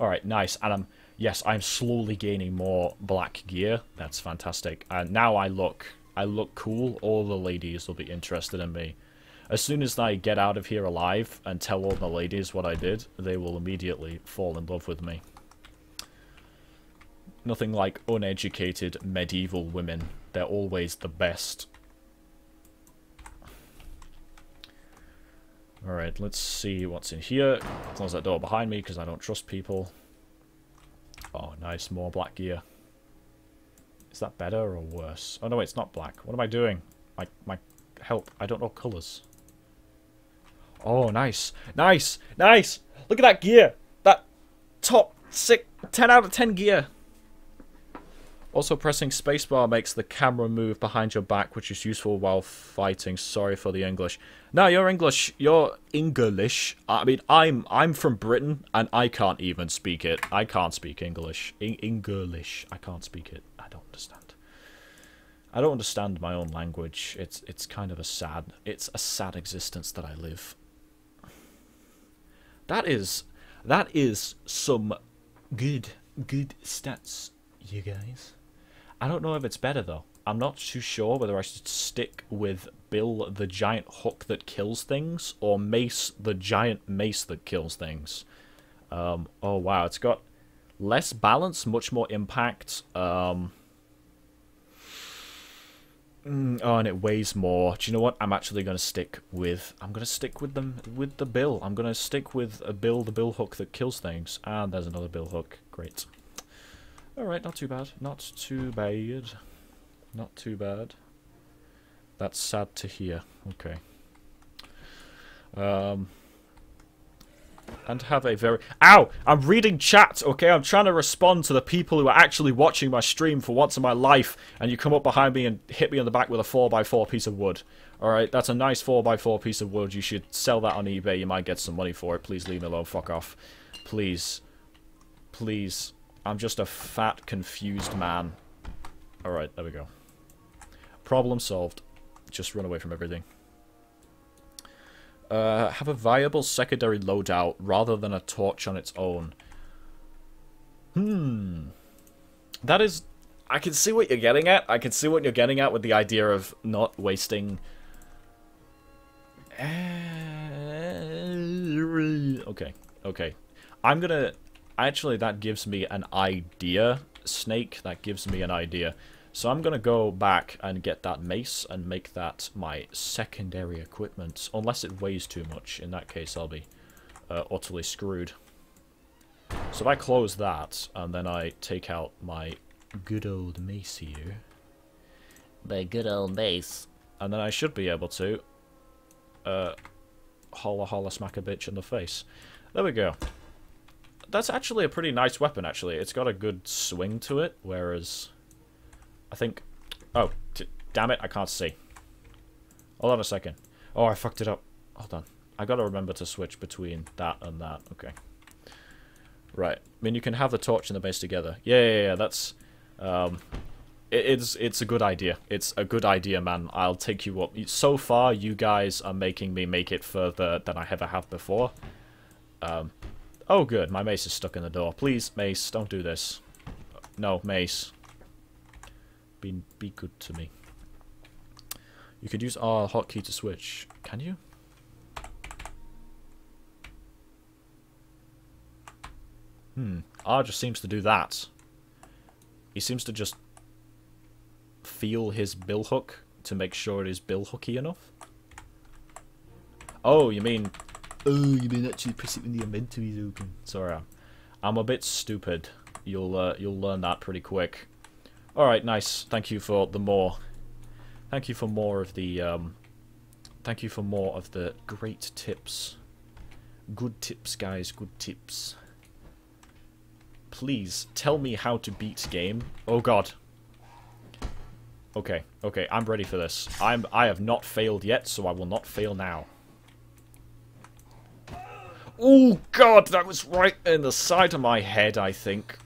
Alright, nice. And I'm... Yes, I'm slowly gaining more black gear. That's fantastic. And now I look... I look cool. All the ladies will be interested in me. As soon as I get out of here alive and tell all the ladies what I did, they will immediately fall in love with me. Nothing like uneducated medieval women. They're always the best. Alright, let's see what's in here. Close that door behind me because I don't trust people. Oh, nice. More black gear. Is that better or worse? Oh, no, it's not black. What am I doing? My, my, help. I don't know colours. Oh, nice. Nice. Nice. Look at that gear. That top six, 10 out of 10 gear. Also, pressing spacebar makes the camera move behind your back, which is useful while fighting. Sorry for the English. No, you're English. You're English. I mean, I'm I'm from Britain, and I can't even speak it. I can't speak English. English. I can't speak it. I don't understand. I don't understand my own language. It's it's kind of a sad. It's a sad existence that I live. That is that is some good good stats, you guys. I don't know if it's better though. I'm not too sure whether I should stick with Bill the giant hook that kills things or Mace the giant mace that kills things. Um, oh wow, it's got less balance, much more impact. Um, mm, oh, and it weighs more. Do you know what? I'm actually going to stick with. I'm going to stick with them with the bill. I'm going to stick with a bill, the bill hook that kills things. And there's another bill hook. Great. Alright, not too bad. Not too bad. Not too bad. That's sad to hear. Okay. Um, and have a very... Ow! I'm reading chat, okay? I'm trying to respond to the people who are actually watching my stream for once in my life, and you come up behind me and hit me on the back with a 4x4 piece of wood. Alright, that's a nice 4x4 piece of wood. You should sell that on eBay. You might get some money for it. Please leave me alone. Fuck off. Please. Please. I'm just a fat, confused man. Alright, there we go. Problem solved. Just run away from everything. Uh, have a viable secondary loadout rather than a torch on its own. Hmm. That is... I can see what you're getting at. I can see what you're getting at with the idea of not wasting... Okay, okay. I'm gonna actually that gives me an idea, Snake. That gives me an idea. So I'm going to go back and get that mace and make that my secondary equipment. Unless it weighs too much. In that case, I'll be uh, utterly screwed. So if I close that, and then I take out my good old mace here. My good old mace. And then I should be able to uh, holla holla smack a bitch in the face. There we go that's actually a pretty nice weapon, actually. It's got a good swing to it, whereas... I think... Oh, damn it, I can't see. Hold on a second. Oh, I fucked it up. Hold on. I gotta remember to switch between that and that. Okay. Right. I mean, you can have the torch and the base together. Yeah, yeah, yeah, that's... Um, it, it's, it's a good idea. It's a good idea, man. I'll take you up. So far, you guys are making me make it further than I ever have before. Um, Oh, good. My mace is stuck in the door. Please, mace, don't do this. No, mace. Be, be good to me. You could use R hotkey to switch. Can you? Hmm. R just seems to do that. He seems to just feel his bill hook to make sure it is bill hooky enough. Oh, you mean Oh, you mean actually press it when the inventory is open? Sorry, I'm a bit stupid. You'll uh, you'll learn that pretty quick. All right, nice. Thank you for the more. Thank you for more of the. Um, thank you for more of the great tips. Good tips, guys. Good tips. Please tell me how to beat game. Oh God. Okay, okay, I'm ready for this. I'm I have not failed yet, so I will not fail now. Oh god, that was right in the side of my head, I think.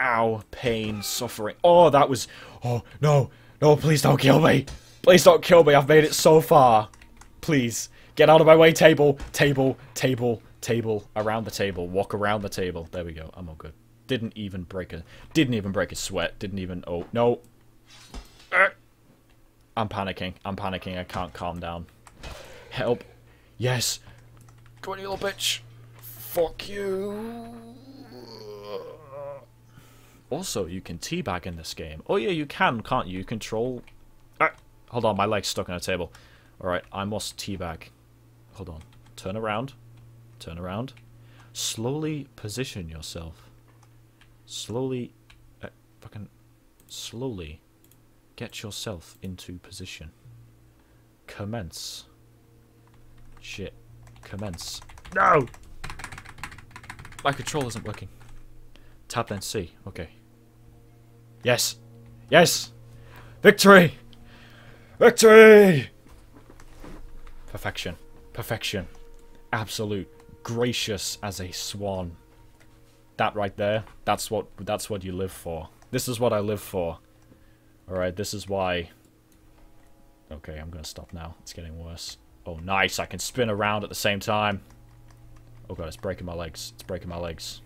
Ow, pain, suffering. Oh, that was... Oh, no. No, please don't kill me. Please don't kill me. I've made it so far. Please. Get out of my way, table. Table, table, table. Around the table. Walk around the table. There we go. I'm all good. Didn't even break a... Didn't even break a sweat. Didn't even... Oh, no. Uh, I'm panicking. I'm panicking. I can't calm down. Help. Yes. Go on, you little bitch. Fuck you. Also, you can teabag in this game. Oh yeah, you can, can't you? Control... Ah, hold on, my leg's stuck on a table. Alright, I must teabag. Hold on. Turn around. Turn around. Slowly position yourself. Slowly, uh, fucking, slowly, get yourself into position. Commence. Shit. Commence. No! My control isn't working. Tap then C. Okay. Yes! Yes! Victory! Victory! Perfection. Perfection. Absolute. Gracious as a swan. That right there, that's what that's what you live for. This is what I live for. Alright, this is why... Okay, I'm gonna stop now. It's getting worse. Oh, nice. I can spin around at the same time. Oh god, it's breaking my legs. It's breaking my legs.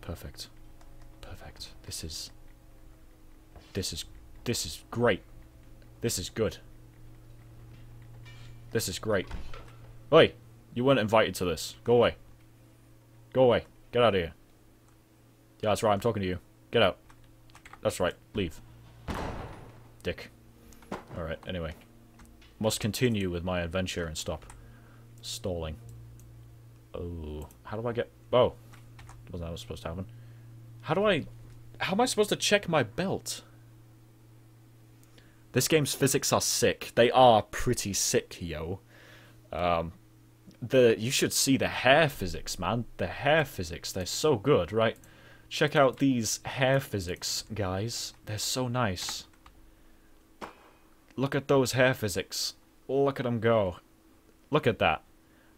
Perfect. This is... This is... This is great. This is good. This is great. Oi! You weren't invited to this. Go away. Go away. Get out of here. Yeah, that's right. I'm talking to you. Get out. That's right. Leave. Dick. Alright, anyway. Must continue with my adventure and stop stalling. Oh. How do I get... Oh. Wasn't that supposed to happen? How do I... How am I supposed to check my belt? This game's physics are sick. They are pretty sick, yo. Um, the you should see the hair physics, man. The hair physics, they're so good, right? Check out these hair physics, guys. They're so nice. Look at those hair physics. Look at them go. Look at that.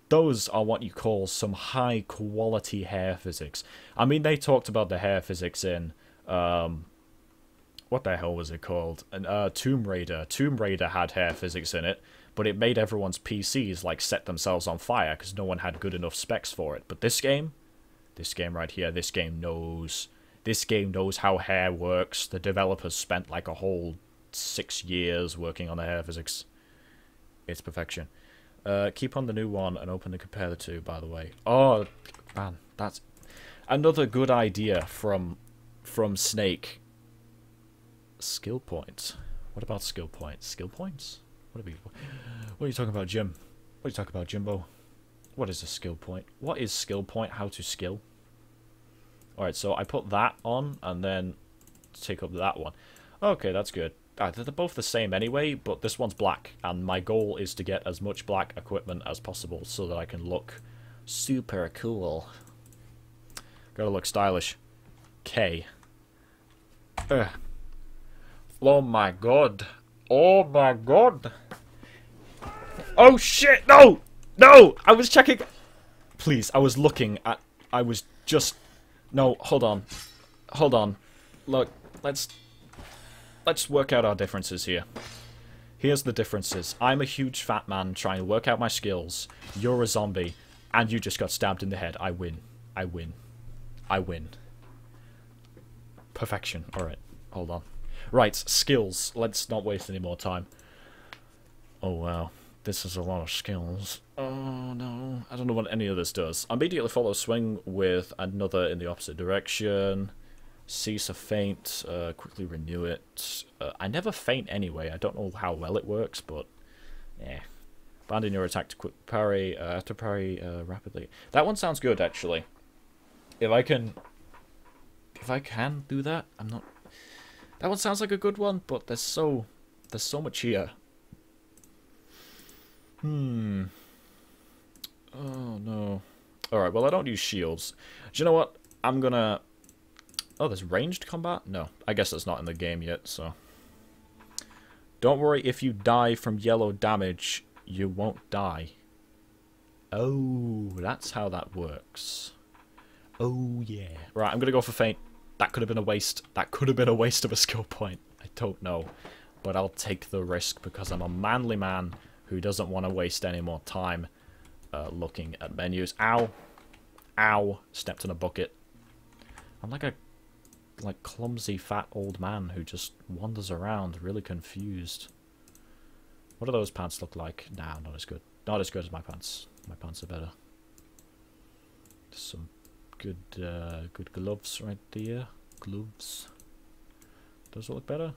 Those are what you call some high quality hair physics. I mean, they talked about the hair physics in um, what the hell was it called? An uh, Tomb Raider. Tomb Raider had hair physics in it, but it made everyone's PCs like set themselves on fire because no one had good enough specs for it. But this game, this game right here, this game knows. This game knows how hair works. The developers spent like a whole six years working on the hair physics. It's perfection. Uh, keep on the new one and open and compare the two, by the way. Oh, man, that's another good idea from from Snake skill points. What about skill points? Skill points? What are we? What are you talking about, Jim? What are you talking about, Jimbo? What is a skill point? What is skill point? How to skill? Alright, so I put that on and then take up that one. Okay, that's good. Uh, they're both the same anyway, but this one's black, and my goal is to get as much black equipment as possible so that I can look super cool. Gotta look stylish. K. Ugh. Oh my god. Oh my god. Oh shit, no! No! I was checking... Please, I was looking at... I was just... No, hold on. Hold on. Look, let's... Let's work out our differences here. Here's the differences. I'm a huge fat man trying to work out my skills. You're a zombie. And you just got stabbed in the head. I win. I win. I win. Perfection. Alright. Hold on. Right, skills. Let's not waste any more time. Oh, wow. This is a lot of skills. Oh, no. I don't know what any of this does. Immediately follow swing with another in the opposite direction. Cease a feint. Uh, quickly renew it. Uh, I never feint anyway. I don't know how well it works, but... Yeah. Abandon your attack to quick parry. Uh, to parry uh, rapidly. That one sounds good, actually. If I can... If I can do that, I'm not that one sounds like a good one, but there's so there's so much here. Hmm. Oh no. Alright, well I don't use shields. Do you know what? I'm gonna Oh, there's ranged combat? No. I guess that's not in the game yet, so. Don't worry if you die from yellow damage, you won't die. Oh, that's how that works. Oh yeah. Right, I'm gonna go for Feint. That could have been a waste. That could have been a waste of a skill point. I don't know. But I'll take the risk because I'm a manly man who doesn't want to waste any more time uh, looking at menus. Ow. Ow. Stepped in a bucket. I'm like a like clumsy fat old man who just wanders around really confused. What do those pants look like? Nah, not as good. Not as good as my pants. My pants are better. Some good uh, good gloves right there. Gloves. Does it look better?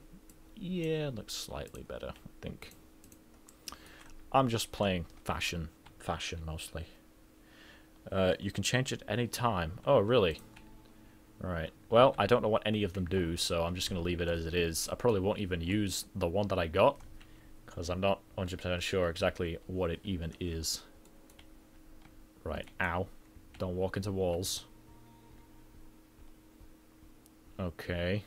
Yeah, looks slightly better, I think. I'm just playing fashion. Fashion, mostly. Uh, you can change it any time. Oh, really? Right. Well, I don't know what any of them do, so I'm just going to leave it as it is. I probably won't even use the one that I got, because I'm not 100% sure exactly what it even is. Right. Ow. Don't walk into walls. Okay.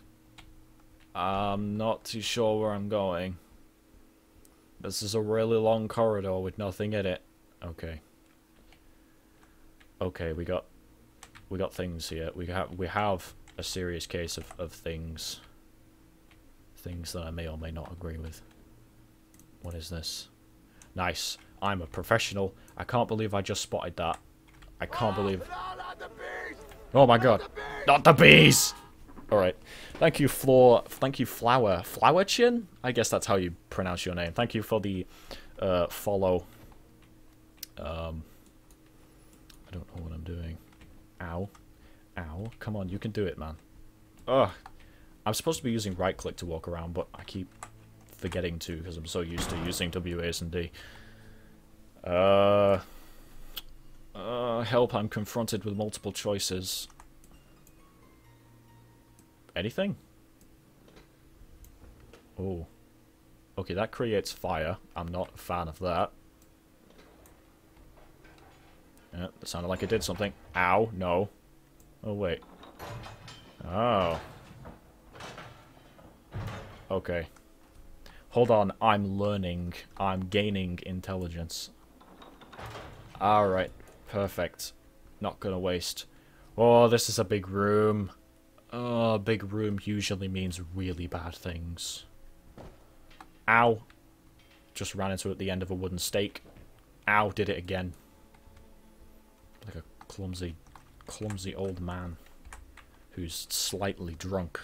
I'm not too sure where I'm going. This is a really long corridor with nothing in it. Okay. Okay, we got we got things here. We have we have a serious case of, of things. Things that I may or may not agree with. What is this? Nice. I'm a professional. I can't believe I just spotted that. I can't believe... Oh my god. Not the bees! Alright. Thank you, Floor. Thank you, Flower. Flower Chin? I guess that's how you pronounce your name. Thank you for the uh, follow. Um, I don't know what I'm doing. Ow. Ow. Come on, you can do it, man. Ugh. I'm supposed to be using right click to walk around, but I keep forgetting to because I'm so used to using WAS and D. Uh, uh, help, I'm confronted with multiple choices. Anything? Oh. Okay, that creates fire. I'm not a fan of that. Yeah, that sounded like it did something. Ow, no. Oh, wait. Oh. Okay. Hold on, I'm learning. I'm gaining intelligence. Alright, perfect. Not gonna waste. Oh, this is a big room. Oh, big room usually means really bad things. Ow. Just ran into at the end of a wooden stake. Ow, did it again. Like a clumsy, clumsy old man who's slightly drunk.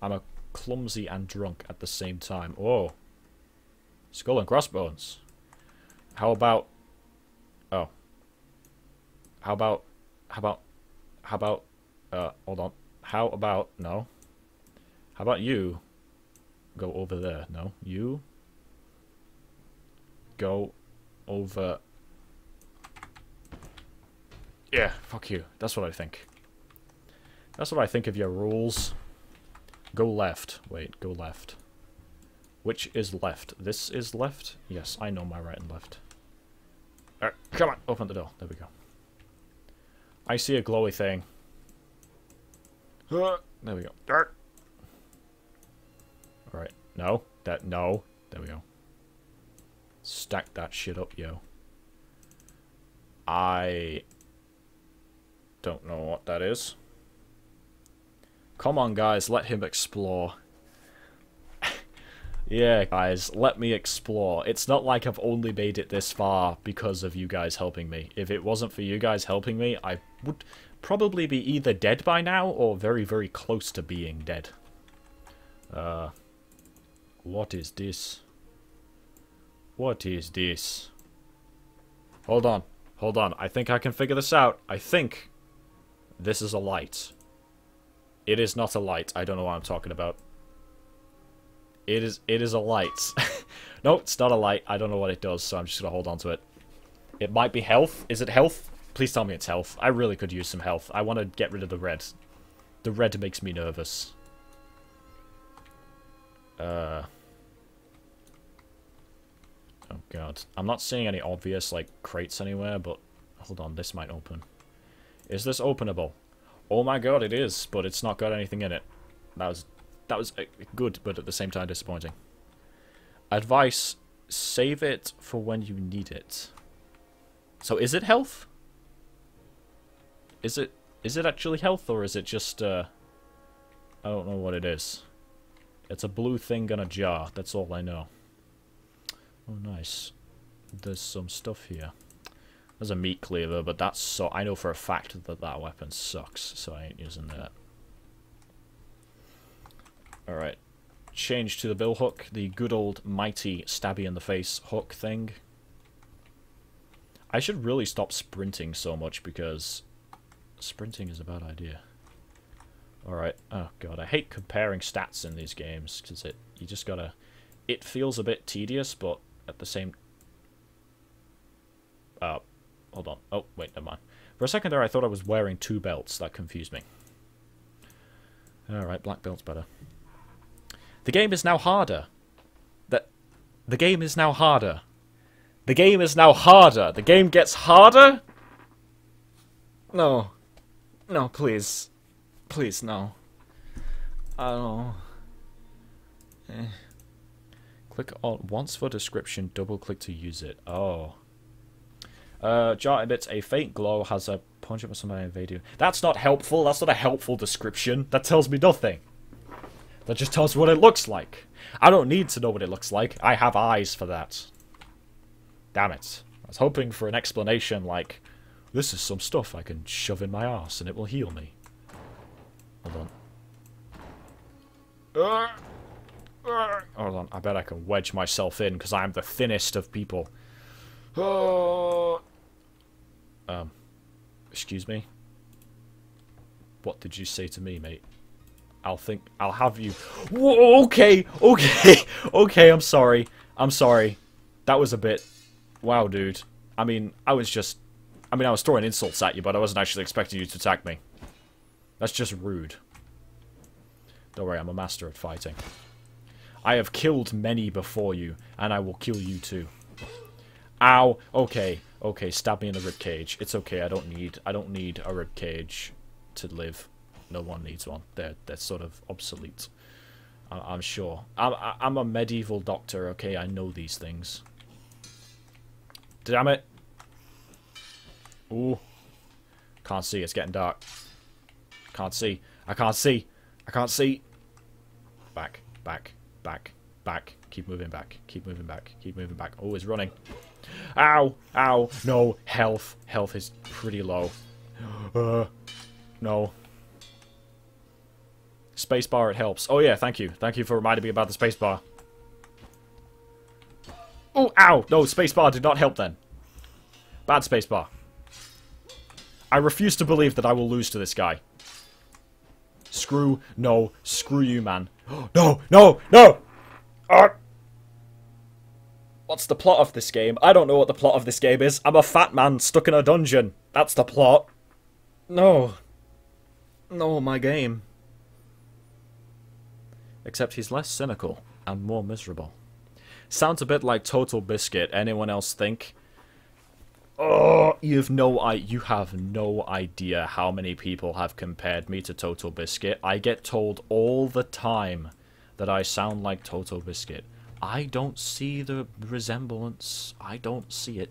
I'm a clumsy and drunk at the same time. Oh. Skull and crossbones. How about... Oh. How about... How about... How about... Uh, hold on. How about... No. How about you go over there? No. You go over... Yeah, fuck you. That's what I think. That's what I think of your rules. Go left. Wait, go left. Which is left? This is left? Yes, I know my right and left. Uh, come on, open the door. There we go. I see a glowy thing. There we go. Alright. No. That, no. There we go. Stack that shit up, yo. I don't know what that is. Come on, guys, let him explore. Yeah, guys, let me explore. It's not like I've only made it this far because of you guys helping me. If it wasn't for you guys helping me, I would probably be either dead by now or very, very close to being dead. Uh, what is this? What is this? Hold on. Hold on. I think I can figure this out. I think this is a light. It is not a light. I don't know what I'm talking about. It is it is a light. no, it's not a light. I don't know what it does, so I'm just to hold on to it. It might be health. Is it health? Please tell me it's health. I really could use some health. I want to get rid of the red. The red makes me nervous. Uh... Oh god. I'm not seeing any obvious, like, crates anywhere, but... Hold on, this might open. Is this openable? Oh my god, it is, but it's not got anything in it. That was that was uh, good, but at the same time disappointing. Advice, save it for when you need it. So is it health? Is it is it actually health or is it just uh I don't know what it is. It's a blue thing in a jar, that's all I know. Oh nice. There's some stuff here. There's a meat cleaver, but that's so I know for a fact that that weapon sucks, so I ain't using that. Alright. Change to the bill hook, the good old mighty stabby in the face hook thing. I should really stop sprinting so much because sprinting is a bad idea. Alright. Oh god, I hate comparing stats in these games because it you just gotta it feels a bit tedious, but at the same uh hold on. Oh, wait, never mind. For a second there, I thought I was wearing two belts. That confused me. Alright, black belt's better. The game is now harder. That the game is now harder. The game is now harder. The game gets harder? No. No, please. Please, no. I don't eh. Click on once for description, double click to use it. Oh. Uh, jar emits a faint glow, has a punch up with somebody you. That's not helpful. That's not a helpful description. That tells me nothing. That just tells what it looks like. I don't need to know what it looks like. I have eyes for that. Damn it. I was hoping for an explanation like, this is some stuff I can shove in my ass and it will heal me. Hold on. Hold on, I bet I can wedge myself in because I'm the thinnest of people. Um, excuse me? What did you say to me, mate? I'll think, I'll have you. Whoa, okay, okay, okay, I'm sorry. I'm sorry. That was a bit. Wow, dude. I mean, I was just. I mean, I was throwing insults at you, but I wasn't actually expecting you to attack me. That's just rude. Don't worry, I'm a master at fighting. I have killed many before you, and I will kill you too. Ow. Okay. Okay, stab me in the rib cage. It's okay. I don't need I don't need a rib cage to live. No one needs one. They're they're sort of obsolete. I, am sure. I'm I'm a medieval doctor. Okay, I know these things. Damn it. Ooh. Can't see. It's getting dark. Can't see. I can't see. I can't see. Back. Back. Back. Back. Keep moving back. Keep moving back. Keep moving back. Oh, running. Ow! Ow! No! Health. Health is pretty low. Uh, no. Spacebar, it helps. Oh yeah, thank you. Thank you for reminding me about the spacebar. Oh, ow! No, spacebar did not help then. Bad spacebar. I refuse to believe that I will lose to this guy. Screw, no, screw you, man. no, no, no! Uh, what's the plot of this game? I don't know what the plot of this game is. I'm a fat man stuck in a dungeon. That's the plot. No. No, my game. Except he's less cynical and more miserable. Sounds a bit like Total Biscuit. Anyone else think? Oh, you've no I you have no idea how many people have compared me to Total Biscuit. I get told all the time that I sound like Total Biscuit. I don't see the resemblance. I don't see it.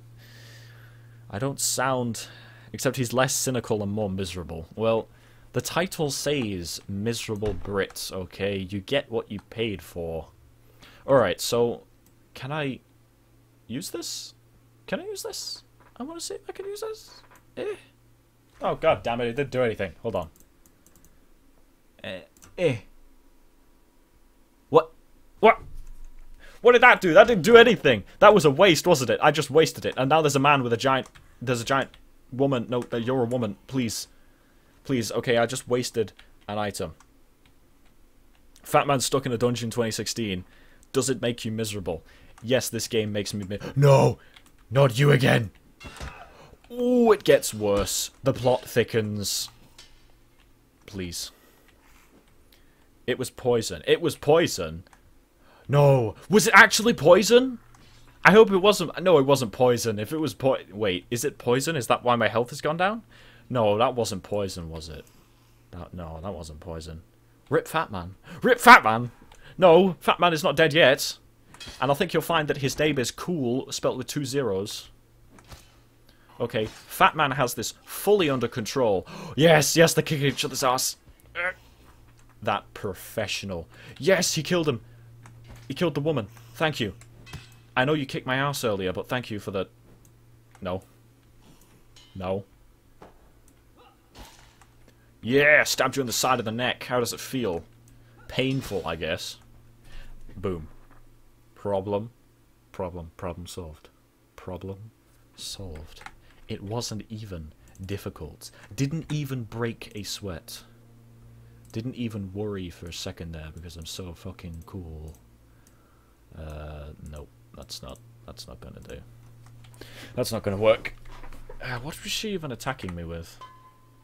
I don't sound except he's less cynical and more miserable. Well, the title says miserable Brits, okay? You get what you paid for. Alright, so can I use this? Can I use this? I want to see if I can use this. Eh. Oh, god damn it, it didn't do anything. Hold on. Eh. Eh. What? What? What did that do? That didn't do anything. That was a waste, wasn't it? I just wasted it. And now there's a man with a giant... There's a giant woman. No, you're a woman. Please. Please. Okay, I just wasted an item. Fat Man stuck in a dungeon 2016. Does it make you miserable? Yes, this game makes me... No! Not you again! Oh, it gets worse. The plot thickens. Please. It was poison. It was poison. No. Was it actually poison? I hope it wasn't. No, it wasn't poison. If it was po- Wait, is it poison? Is that why my health has gone down? No, that wasn't poison, was it? That, no, that wasn't poison. Rip Fat Man. Rip Fat Man! No, Fat Man is not dead yet. And I think you'll find that his name is Cool, spelt with two zeros. Okay, Fat Man has this fully under control. Yes, yes, they're kicking each other's ass. Uh, that professional. Yes, he killed him. He killed the woman. Thank you. I know you kicked my ass earlier, but thank you for the... No. No. Yeah, stabbed you in the side of the neck. How does it feel? Painful, I guess. Boom. Problem. Problem. Problem solved. Problem solved. It wasn't even difficult. Didn't even break a sweat. Didn't even worry for a second there because I'm so fucking cool. Uh, nope. That's not, that's not gonna do. That's not gonna work. Uh, what was she even attacking me with?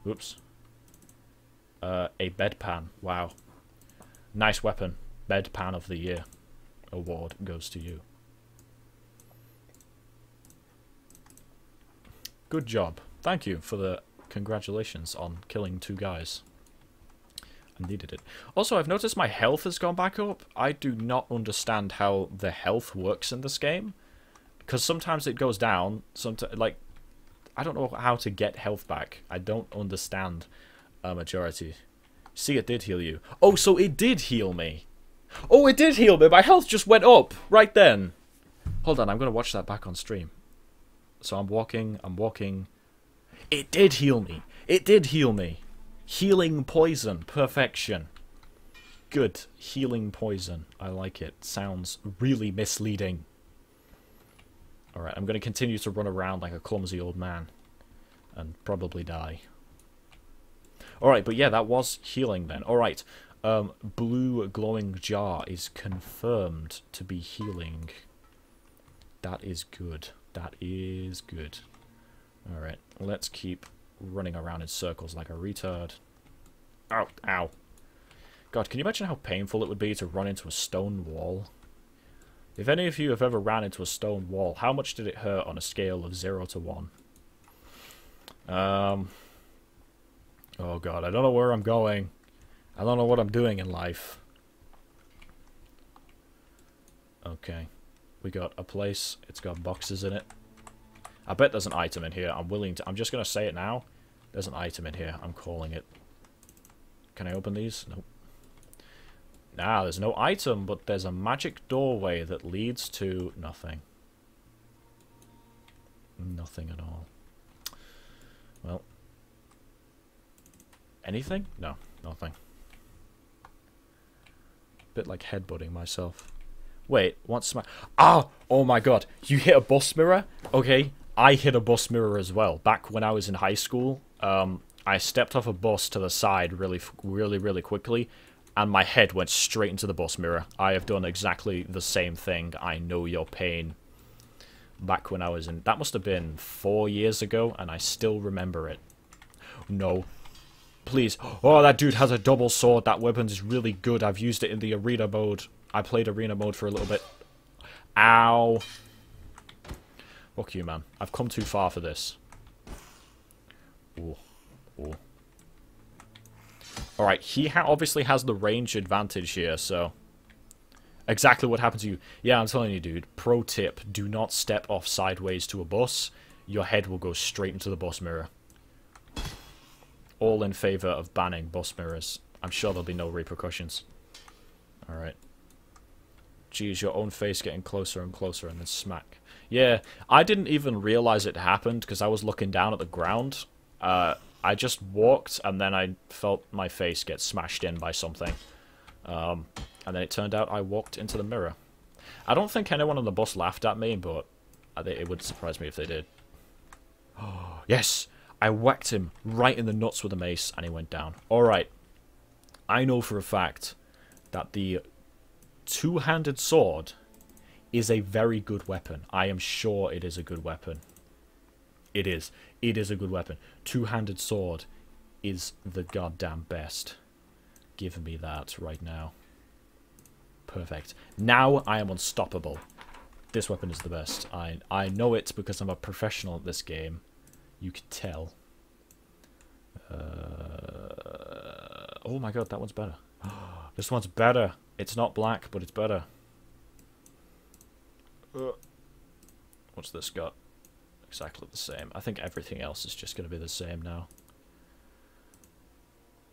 Oops. Uh, a bedpan. Wow. Nice weapon. Bedpan of the Year award goes to you. Good job. Thank you for the congratulations on killing two guys. I needed it. Also, I've noticed my health has gone back up. I do not understand how the health works in this game. Because sometimes it goes down. Sometimes, like, I don't know how to get health back. I don't understand a majority. See, it did heal you. Oh, so it did heal me. Oh, it did heal me. My health just went up right then. Hold on, I'm going to watch that back on stream. So I'm walking, I'm walking. It did heal me. It did heal me. Healing poison. Perfection. Good. Healing poison. I like it. Sounds really misleading. Alright, I'm going to continue to run around like a clumsy old man. And probably die. Alright, but yeah, that was healing then. Alright, um, blue glowing jar is confirmed to be healing. That is good. That is good. Alright, let's keep running around in circles like a retard. Ow, ow. God, can you imagine how painful it would be to run into a stone wall? If any of you have ever ran into a stone wall, how much did it hurt on a scale of 0 to 1? Um... Oh god, I don't know where I'm going. I don't know what I'm doing in life. Okay. We got a place. It's got boxes in it. I bet there's an item in here. I'm willing to... I'm just going to say it now. There's an item in here. I'm calling it. Can I open these? Nope. Nah, there's no item, but there's a magic doorway that leads to nothing. Nothing at all. Well. Anything? No, nothing. Bit like headbutting myself. Wait, what's my... Ah! Oh my god. You hit a bus mirror? Okay, I hit a bus mirror as well. Back when I was in high school, um, I stepped off a bus to the side really, really, really quickly, and my head went straight into the bus mirror. I have done exactly the same thing. I know your pain. Back when I was in... That must have been four years ago, and I still remember it. No. Please. Oh, that dude has a double sword. That weapon is really good. I've used it in the arena mode. I played arena mode for a little bit. Ow. Fuck you, man. I've come too far for this. Ooh. Ooh. Alright, he ha obviously has the range advantage here, so... Exactly what happened to you. Yeah, I'm telling you, dude. Pro tip, do not step off sideways to a bus. Your head will go straight into the bus mirror. All in favor of banning bus mirrors. I'm sure there'll be no repercussions. Alright. Geez, your own face getting closer and closer and then smack. Yeah, I didn't even realize it happened because I was looking down at the ground. Uh, I just walked and then I felt my face get smashed in by something. Um, and then it turned out I walked into the mirror. I don't think anyone on the bus laughed at me, but it would surprise me if they did. Oh, yes! I whacked him right in the nuts with a mace and he went down. Alright. I know for a fact that the two-handed sword is a very good weapon. I am sure it is a good weapon. It is. It is a good weapon. Two-handed sword is the goddamn best. Give me that right now. Perfect. Now I am unstoppable. This weapon is the best. I I know it because I'm a professional at this game. You could tell. Uh, oh my god, that one's better. this one's better. It's not black, but it's better. Uh, what's this got? Exactly the same. I think everything else is just going to be the same now.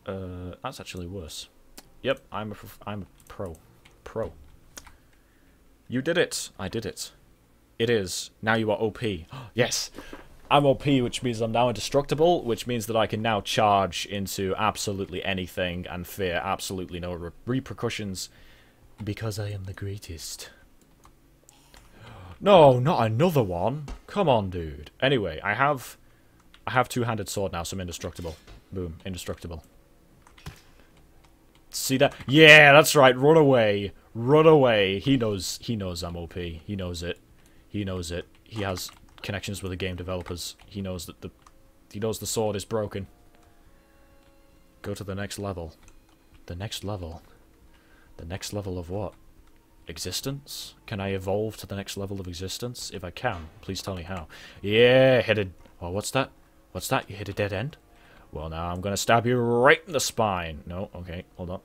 Uh, that's actually worse. Yep, I'm a, I'm a pro. Pro. You did it! I did it. It is. Now you are OP. yes! I'm OP, which means I'm now indestructible, which means that I can now charge into absolutely anything and fear absolutely no re repercussions because I am the greatest. No, not another one. Come on, dude. Anyway, I have I have two-handed sword now, so I'm indestructible. Boom, indestructible. See that? Yeah, that's right. Run away. Run away. He knows he knows I'm OP. He knows it. He knows it. He has connections with the game developers. He knows that the he knows the sword is broken. Go to the next level. The next level. The next level of what? Existence? Can I evolve to the next level of existence? If I can, please tell me how. Yeah, hit a... Oh, what's that? What's that? You hit a dead end? Well, now I'm gonna stab you right in the spine. No, okay, hold on.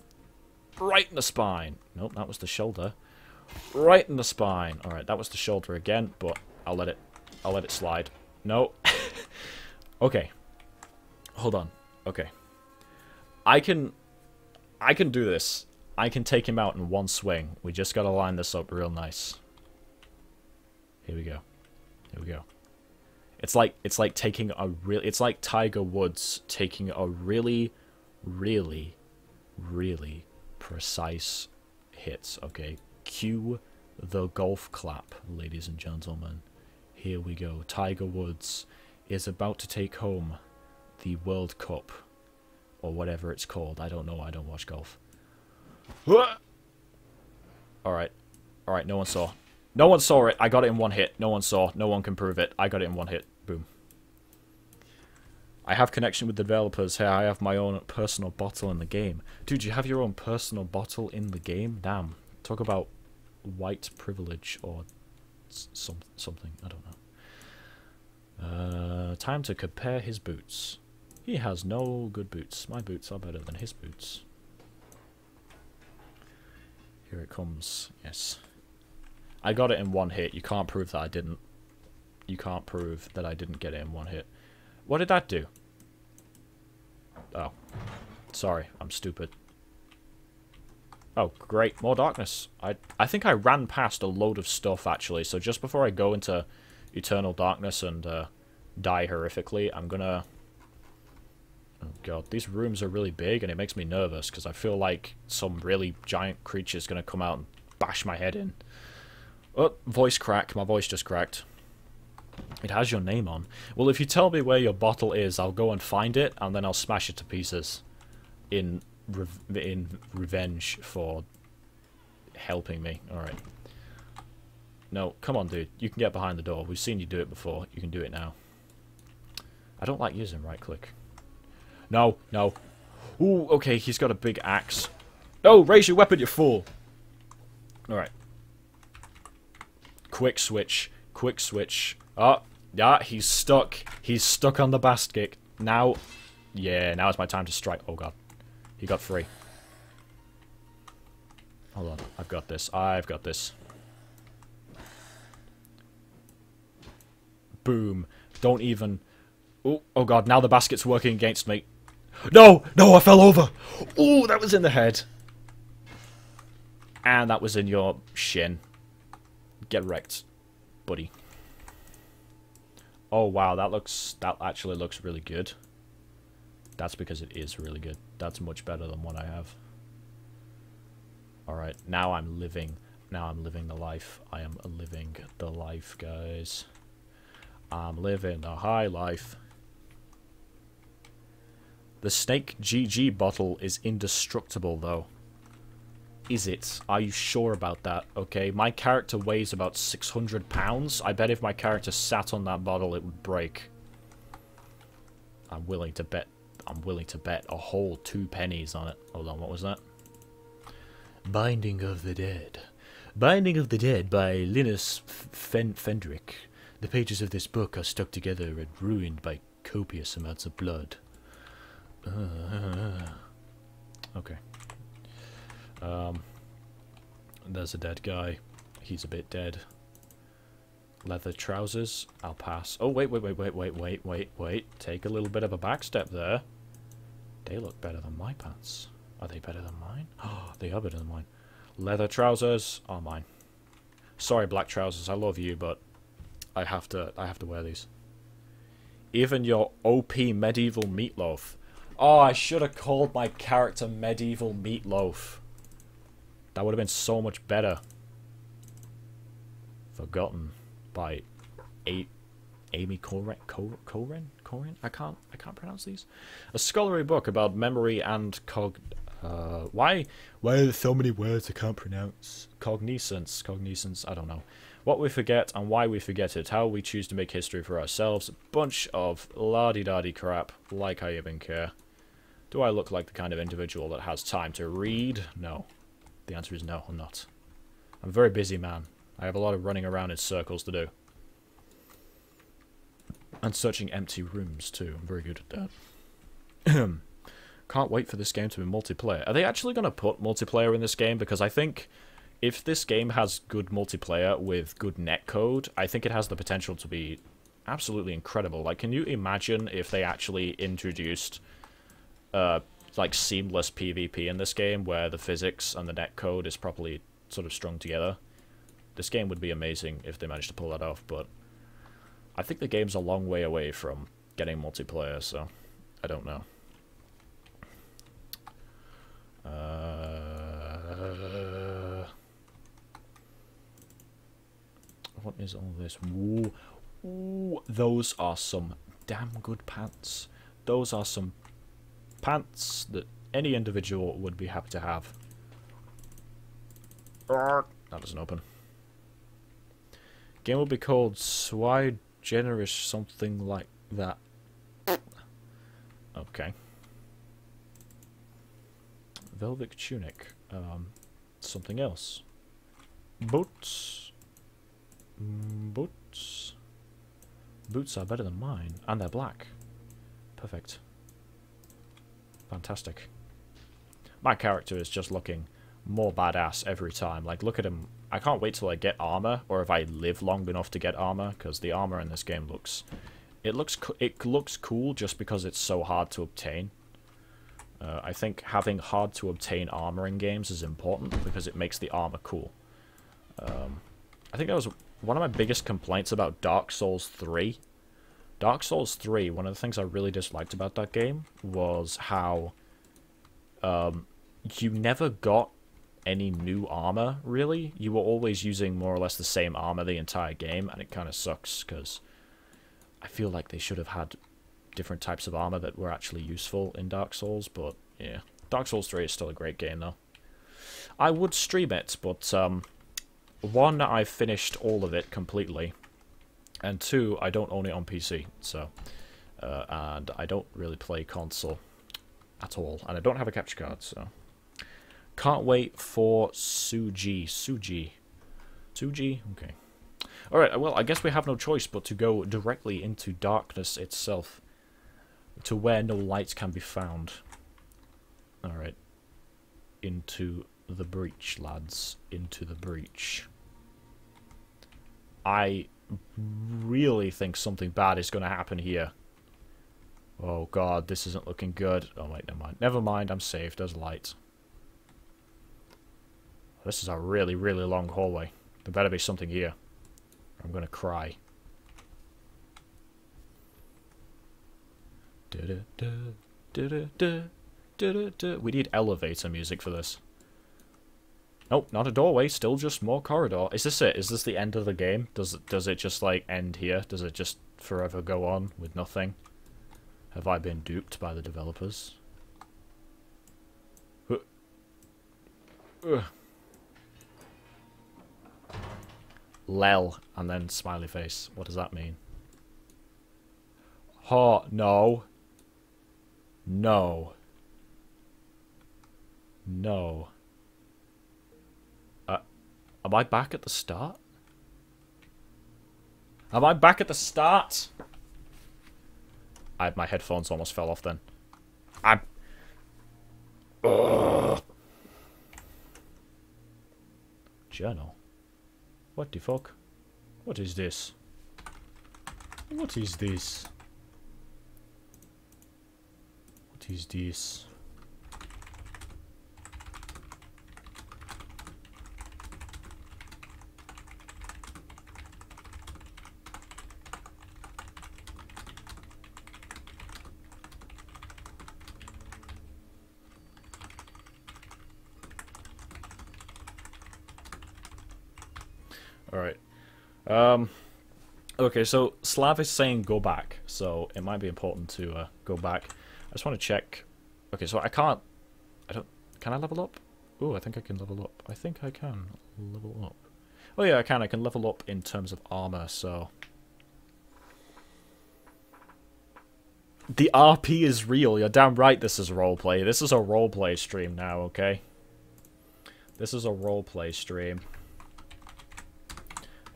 Right in the spine. Nope, that was the shoulder. Right in the spine. Alright, that was the shoulder again, but I'll let it... I'll let it slide. No. okay. Hold on. Okay. I can... I can do this. I can take him out in one swing. We just gotta line this up real nice. Here we go. Here we go. It's like it's like taking a real it's like Tiger Woods taking a really really really precise hits, okay? Cue the golf clap, ladies and gentlemen. Here we go. Tiger Woods is about to take home the World Cup or whatever it's called. I don't know. I don't watch golf. Alright. Alright, no one saw. No one saw it. I got it in one hit. No one saw. No one can prove it. I got it in one hit. Boom. I have connection with the developers. Hey, I have my own personal bottle in the game. Dude, you have your own personal bottle in the game? Damn. Talk about white privilege or some something. I don't know. Uh, time to compare his boots. He has no good boots. My boots are better than his boots. Here it comes. Yes. I got it in one hit. You can't prove that I didn't. You can't prove that I didn't get it in one hit. What did that do? Oh. Sorry, I'm stupid. Oh, great. More darkness. I I think I ran past a load of stuff, actually. So just before I go into Eternal Darkness and uh, die horrifically, I'm gonna... Oh god, these rooms are really big, and it makes me nervous, because I feel like some really giant creature is gonna come out and bash my head in. Oh, voice crack. My voice just cracked. It has your name on. Well, if you tell me where your bottle is, I'll go and find it, and then I'll smash it to pieces. In rev in revenge for helping me. Alright. No, come on, dude. You can get behind the door. We've seen you do it before. You can do it now. I don't like using right-click. No, no. Ooh, okay, he's got a big axe. Oh, raise your weapon, you fool! Alright. Quick switch. Quick switch. Oh, yeah, he's stuck. He's stuck on the basket. Now, yeah, now it's my time to strike. Oh, God. He got free. Hold on. I've got this. I've got this. Boom. Don't even... Oh, oh god, now the basket's working against me. No! No, I fell over! Oh, that was in the head. And that was in your shin. Get wrecked, buddy. Oh, wow, that looks... That actually looks really good. That's because it is really good. That's much better than what I have. Alright, now I'm living. Now I'm living the life. I am living the life, guys. I'm living the high life. The Snake GG bottle is indestructible, though. Is it? Are you sure about that? Okay, my character weighs about 600 pounds. I bet if my character sat on that bottle, it would break. I'm willing to bet I'm willing to bet a whole two pennies on it. Hold on, what was that? Binding of the Dead. Binding of the Dead by Linus Fen Fendrick. The pages of this book are stuck together and ruined by copious amounts of blood. Uh, okay. Um, there's a dead guy. He's a bit dead. Leather trousers. I'll pass. Oh, wait, wait, wait, wait, wait, wait, wait, wait. Take a little bit of a back step there. They look better than my pants. Are they better than mine? Oh, they are better than mine. Leather trousers are mine. Sorry, black trousers. I love you, but I have to. I have to wear these. Even your OP medieval meatloaf. Oh, I should have called my character medieval meatloaf. That would have been so much better. Forgotten by eight Amy Coren, Coren, Coren, I can't, I can't pronounce these. A scholarly book about memory and cog, Uh, why? Why are there so many words I can't pronounce? Cognizance, cognizance. I don't know. What we forget and why we forget it. How we choose to make history for ourselves. A bunch of la-di-da-di crap. Like I even care. Do I look like the kind of individual that has time to read? No. The answer is no, I'm not. I'm a very busy man. I have a lot of running around in circles to do. And searching empty rooms too. I'm very good at that. Can't wait for this game to be multiplayer. Are they actually going to put multiplayer in this game? Because I think if this game has good multiplayer with good netcode, I think it has the potential to be absolutely incredible. Like, can you imagine if they actually introduced, uh, like, seamless PvP in this game, where the physics and the netcode is properly sort of strung together? This game would be amazing if they managed to pull that off, but I think the game's a long way away from getting multiplayer, so I don't know. Uh, what is all this? Ooh, ooh, those are some damn good pants. Those are some pants that any individual would be happy to have. That doesn't open. Game will be called Swy Generous something like that. Okay. Velvet tunic. Um, something else. Boots. Mm, Boots. Boots are better than mine, and they're black. Perfect. Fantastic. My character is just looking more badass every time. Like, look at him. I can't wait till I get armor, or if I live long enough to get armor, because the armor in this game looks... It looks it looks cool just because it's so hard to obtain. Uh, I think having hard to obtain armor in games is important because it makes the armor cool. Um, I think that was one of my biggest complaints about Dark Souls 3. Dark Souls 3, one of the things I really disliked about that game was how um, you never got any new armor, really. You were always using more or less the same armor the entire game, and it kind of sucks because I feel like they should have had different types of armor that were actually useful in Dark Souls, but yeah. Dark Souls 3 is still a great game, though. I would stream it, but, um, one, I've finished all of it completely, and two, I don't own it on PC, so, uh, and I don't really play console at all, and I don't have a capture card, so. Can't wait for Suji. Suji. Suji? Okay. Alright, well, I guess we have no choice but to go directly into darkness itself to where no light can be found. Alright. Into the breach, lads. Into the breach. I really think something bad is going to happen here. Oh god, this isn't looking good. Oh wait, never mind. Never mind, I'm safe. There's light. This is a really, really long hallway. There better be something here. I'm going to cry. We need elevator music for this. Nope, not a doorway, still just more corridor. Is this it? Is this the end of the game? Does it, does it just, like, end here? Does it just forever go on with nothing? Have I been duped by the developers? Ugh. Lel, and then smiley face. What does that mean? Ha, no. No. No. Uh, am I back at the start? Am I back at the start? I, my headphones almost fell off then. I'm... Ugh. Journal. What the fuck? What is this? What is this? What is this? Alright. Um, okay, so Slav is saying go back, so it might be important to uh, go back. I just want to check. Okay, so I can't... I don't... Can I level up? Oh, I think I can level up. I think I can level up. Oh yeah, I can. I can level up in terms of armor, so... The RP is real. You're damn right this is roleplay. This is a roleplay stream now, okay? This is a roleplay stream.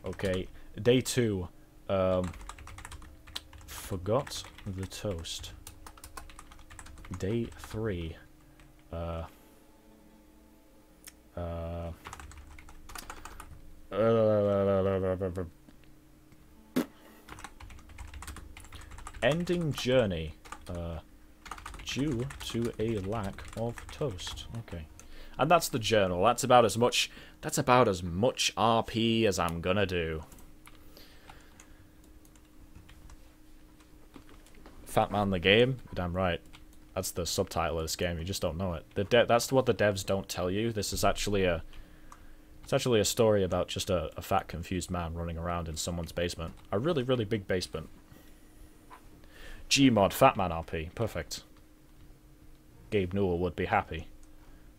Okay, day two. Um, forgot the toast. Day three. Uh... Uh... Ending journey. Uh, due to a lack of toast. Okay. And that's the journal. That's about as much that's about as much RP as I'm gonna do. Fat Man the game? Damn right. That's the subtitle of this game. You just don't know it. The that's what the devs don't tell you. This is actually a it's actually a story about just a, a fat confused man running around in someone's basement. A really, really big basement. Gmod Fat Man RP. Perfect. Gabe Newell would be happy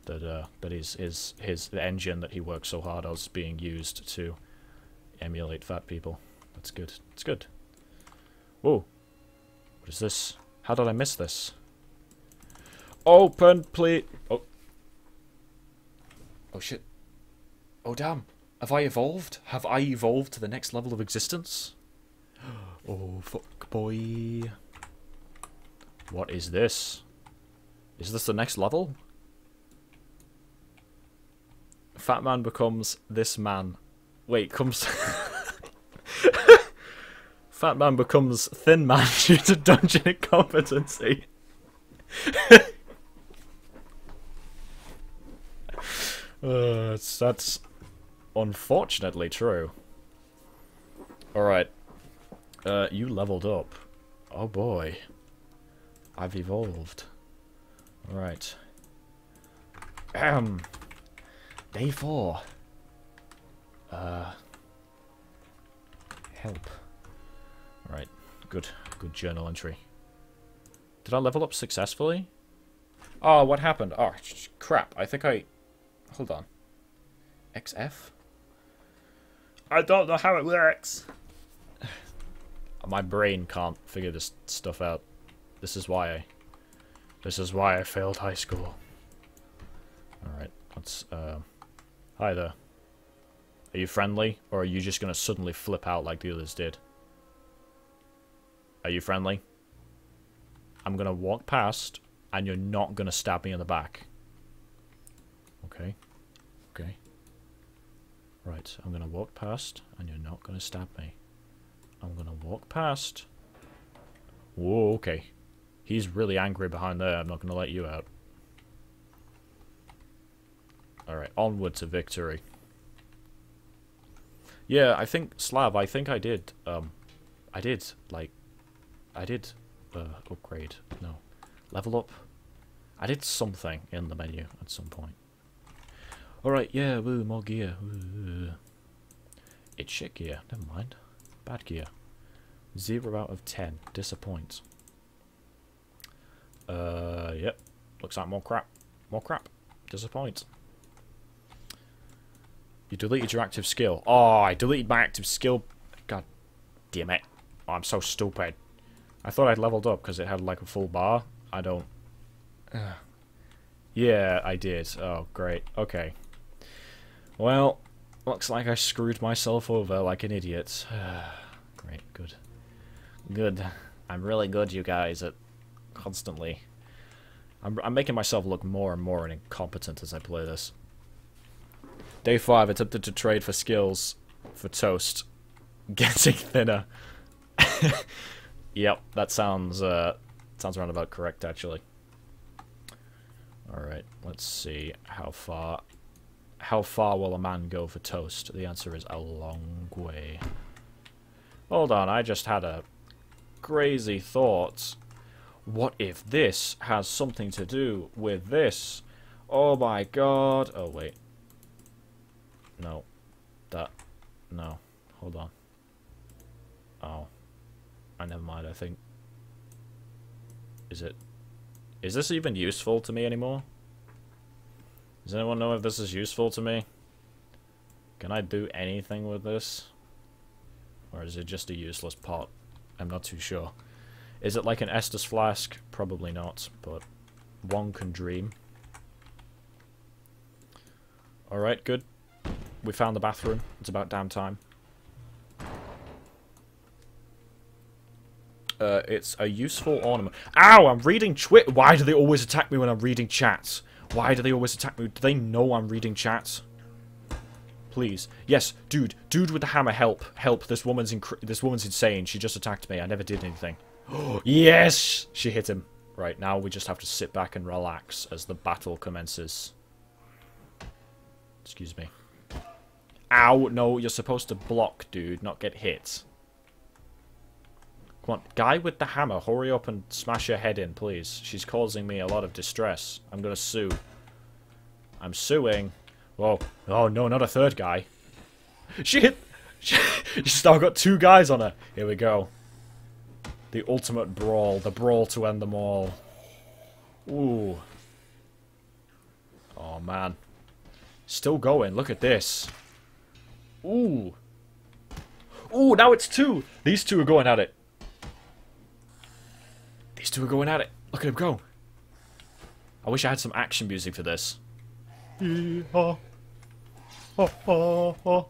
that uh, that his his his engine that he worked so hard on is being used to emulate fat people. That's good. It's good. Whoa. What is this? How did I miss this? Open, please. Oh. Oh shit. Oh damn. Have I evolved? Have I evolved to the next level of existence? Oh fuck boy. What is this? Is this the next level? Fat man becomes this man. Wait, comes... Fat man becomes thin man due to dungeon incompetency. uh, that's unfortunately true. Alright. Uh, you leveled up. Oh boy. I've evolved. Alright. Um. Day four. Uh. Help. Right. Good. Good journal entry. Did I level up successfully? Oh, what happened? Oh, crap. I think I... Hold on. XF? I don't know how it works. My brain can't figure this stuff out. This is why I... This is why I failed high school. Alright, let's... Uh, hi there. Are you friendly? Or are you just going to suddenly flip out like the others did? Are you friendly? I'm going to walk past, and you're not going to stab me in the back. Okay. Okay. Right, I'm going to walk past, and you're not going to stab me. I'm going to walk past. Whoa, okay. He's really angry behind there. I'm not going to let you out. Alright, onward to victory. Yeah, I think, Slav, I think I did, um, I did, like, I did, uh, upgrade, no, level up. I did something in the menu at some point. Alright, yeah, woo, more gear. Woo. It's shit gear, never mind. Bad gear. Zero out of ten. Disappoint. Uh, yep. Looks like more crap. More crap. Disappoint. You deleted your active skill. Oh, I deleted my active skill. God damn it. Oh, I'm so stupid. I thought I'd leveled up because it had like a full bar. I don't. Yeah, I did. Oh, great. Okay. Well, looks like I screwed myself over like an idiot. great, good. Good. I'm really good, you guys, at constantly. I'm, I'm making myself look more and more incompetent as I play this. Day 5, attempted to trade for skills for toast. Getting thinner. yep, that sounds, uh, sounds around about correct, actually. Alright, let's see how far... How far will a man go for toast? The answer is a long way. Hold on, I just had a crazy thought. What if this has something to do with this? Oh my god. Oh, wait. No. That. No. Hold on. Oh. I never mind, I think. Is it... Is this even useful to me anymore? Does anyone know if this is useful to me? Can I do anything with this? Or is it just a useless pot? I'm not too sure. Is it like an Estus flask? Probably not, but one can dream. Alright, good. We found the bathroom. It's about damn time. Uh, it's a useful ornament. Ow! I'm reading twit. Why do they always attack me when I'm reading chats? Why do they always attack me? Do they know I'm reading chats? Please. Yes, dude. Dude with the hammer, help. Help. This woman's this woman's insane. She just attacked me. I never did anything. yes! She hit him. Right, now we just have to sit back and relax as the battle commences. Excuse me. Ow! No, you're supposed to block, dude, not get hit. Come on, guy with the hammer, hurry up and smash her head in, please. She's causing me a lot of distress. I'm gonna sue. I'm suing. Whoa. Oh, no, not a third guy. Shit! She's now got two guys on her. Here we go. The ultimate brawl. The brawl to end them all. Ooh. Oh, man. Still going. Look at this. Ooh. Ooh, now it's two. These two are going at it. These two are going at it. Look at him go. I wish I had some action music for this. Oh. Oh, oh.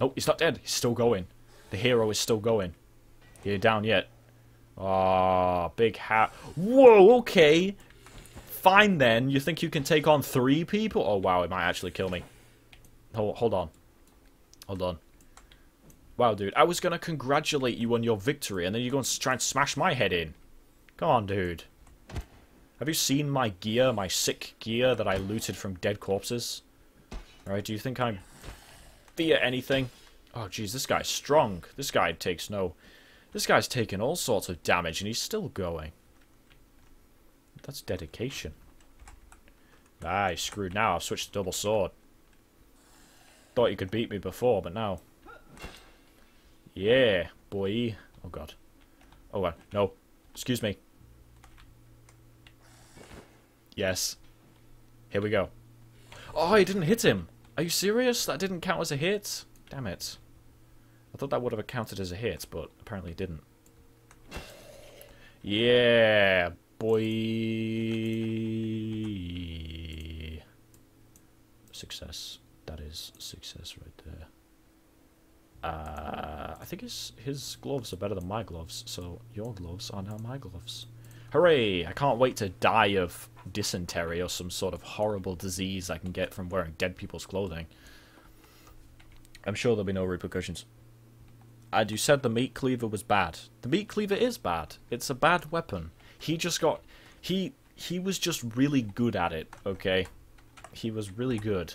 Nope, he's not dead. He's still going. The hero is still going. He down yet. Ah, oh, big hat. Whoa, okay. Fine then. You think you can take on three people? Oh, wow, it might actually kill me. Hold, hold on. Hold on. Wow, dude, I was going to congratulate you on your victory, and then you're going to try and smash my head in. Come on, dude. Have you seen my gear, my sick gear that I looted from dead corpses? Alright, do you think I'm fear anything? Oh, jeez, this guy's strong. This guy takes no... This guy's taken all sorts of damage, and he's still going. That's dedication. Ah, he's screwed now. I've switched to double sword. Thought you could beat me before, but now... Yeah, boy. Oh, God. Oh, uh, no. Excuse me. Yes. Here we go. Oh, I didn't hit him. Are you serious? That didn't count as a hit? Damn it. I thought that would have counted as a hit, but apparently it didn't. Yeah, boy. Success. That is success right there. Uh, I think his his gloves are better than my gloves, so your gloves are now my gloves. Hooray! I can't wait to die of dysentery or some sort of horrible disease I can get from wearing dead people's clothing. I'm sure there'll be no repercussions. And you said the meat cleaver was bad. The meat cleaver is bad. It's a bad weapon. He just got... He he was just really good at it, okay? He was really good.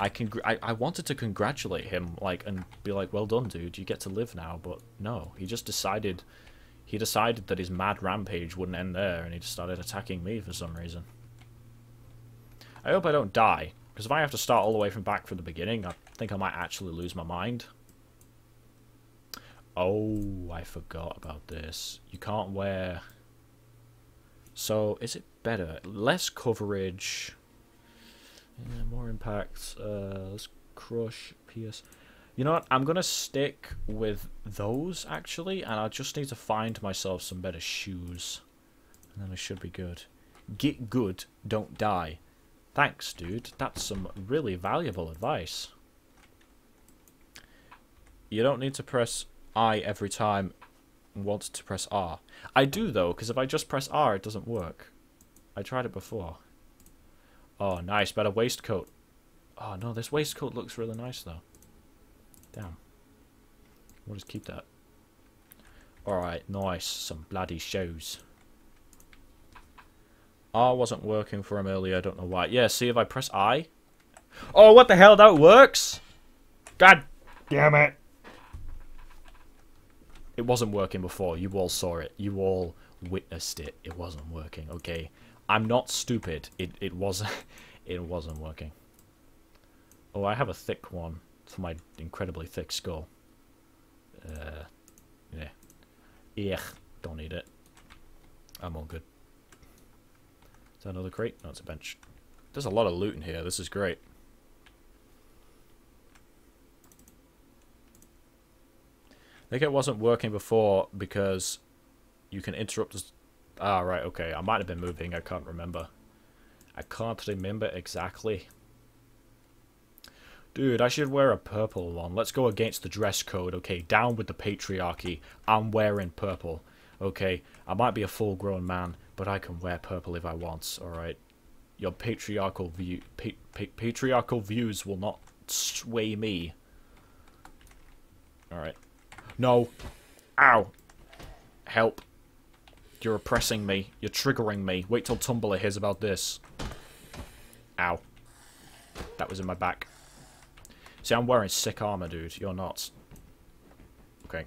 I can I, I wanted to congratulate him like and be like, well done, dude. You get to live now. But no, he just decided he decided that his mad rampage wouldn't end there, and he just started attacking me for some reason. I hope I don't die, because if I have to start all the way from back from the beginning, I think I might actually lose my mind. Oh, I forgot about this. You can't wear... So, is it better? Less coverage... Yeah, more impacts. Uh, let's crush PS. You know what? I'm going to stick with those, actually. And I just need to find myself some better shoes. And then I should be good. Get good, don't die. Thanks, dude. That's some really valuable advice. You don't need to press I every time want to press R. I do, though, because if I just press R, it doesn't work. I tried it before. Oh, nice. Better waistcoat. Oh, no, this waistcoat looks really nice, though. Damn. We'll just keep that. Alright, nice. Some bloody shoes. R wasn't working for him earlier. I don't know why. Yeah, see if I press I. Oh, what the hell? That works? God damn it. It wasn't working before. You all saw it. You all witnessed it. It wasn't working. Okay. I'm not stupid. It it wasn't it wasn't working. Oh, I have a thick one for my incredibly thick skull. Uh, yeah. Yeah, don't need it. I'm all good. Is that another crate? No, it's a bench. There's a lot of loot in here. This is great. I think it wasn't working before because you can interrupt. Ah, right, okay. I might have been moving. I can't remember. I can't remember exactly. Dude, I should wear a purple one. Let's go against the dress code, okay? Down with the patriarchy. I'm wearing purple, okay? I might be a full-grown man, but I can wear purple if I want, alright? Your patriarchal view, pa pa patriarchal views will not sway me. Alright. No. Ow. Help. You're oppressing me. You're triggering me. Wait till Tumblr hears about this. Ow. That was in my back. See, I'm wearing sick armor, dude. You're not. Okay.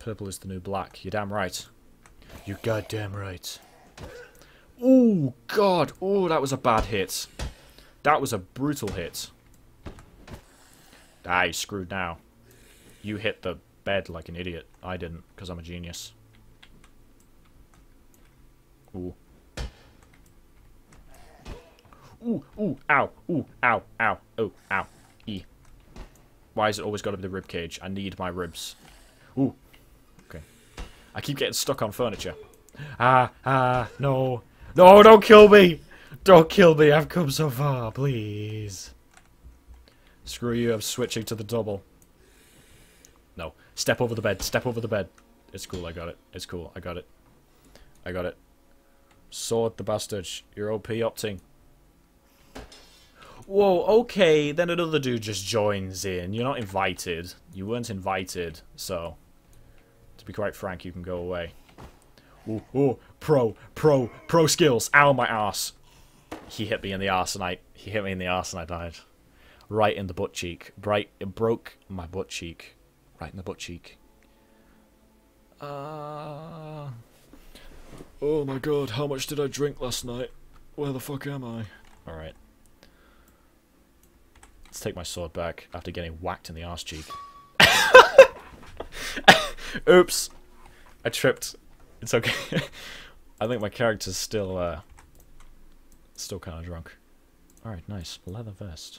Purple is the new black. You're damn right. You goddamn right. Oh, God. Oh, that was a bad hit. That was a brutal hit. Ah, you screwed now. You hit the bed like an idiot. I didn't, because I'm a genius. Ooh. Ooh, ooh, ow, ooh, ow, ow, oh, ow, e. Why has it always got to be the rib cage? I need my ribs. Ooh. Okay. I keep getting stuck on furniture. Ah, ah, no. No, don't kill me! Don't kill me, I've come so far, please. Screw you, I'm switching to the double. Step over the bed, step over the bed. It's cool, I got it. It's cool, I got it. I got it. Sword the bastard. You're OP opting. Whoa, okay, then another dude just joins in. You're not invited. You weren't invited, so... To be quite frank, you can go away. Ooh, ooh, pro, pro, pro skills. Ow, my ass. He hit me in the ass and I... He hit me in the ass and I died. Right in the butt cheek. Right, it broke my butt cheek. Right in the butt cheek. Uh... Oh my god, how much did I drink last night? Where the fuck am I? Alright. Let's take my sword back after getting whacked in the arse cheek. Oops. I tripped. It's okay. I think my character's still, uh, still kind of drunk. Alright, nice. Leather vest.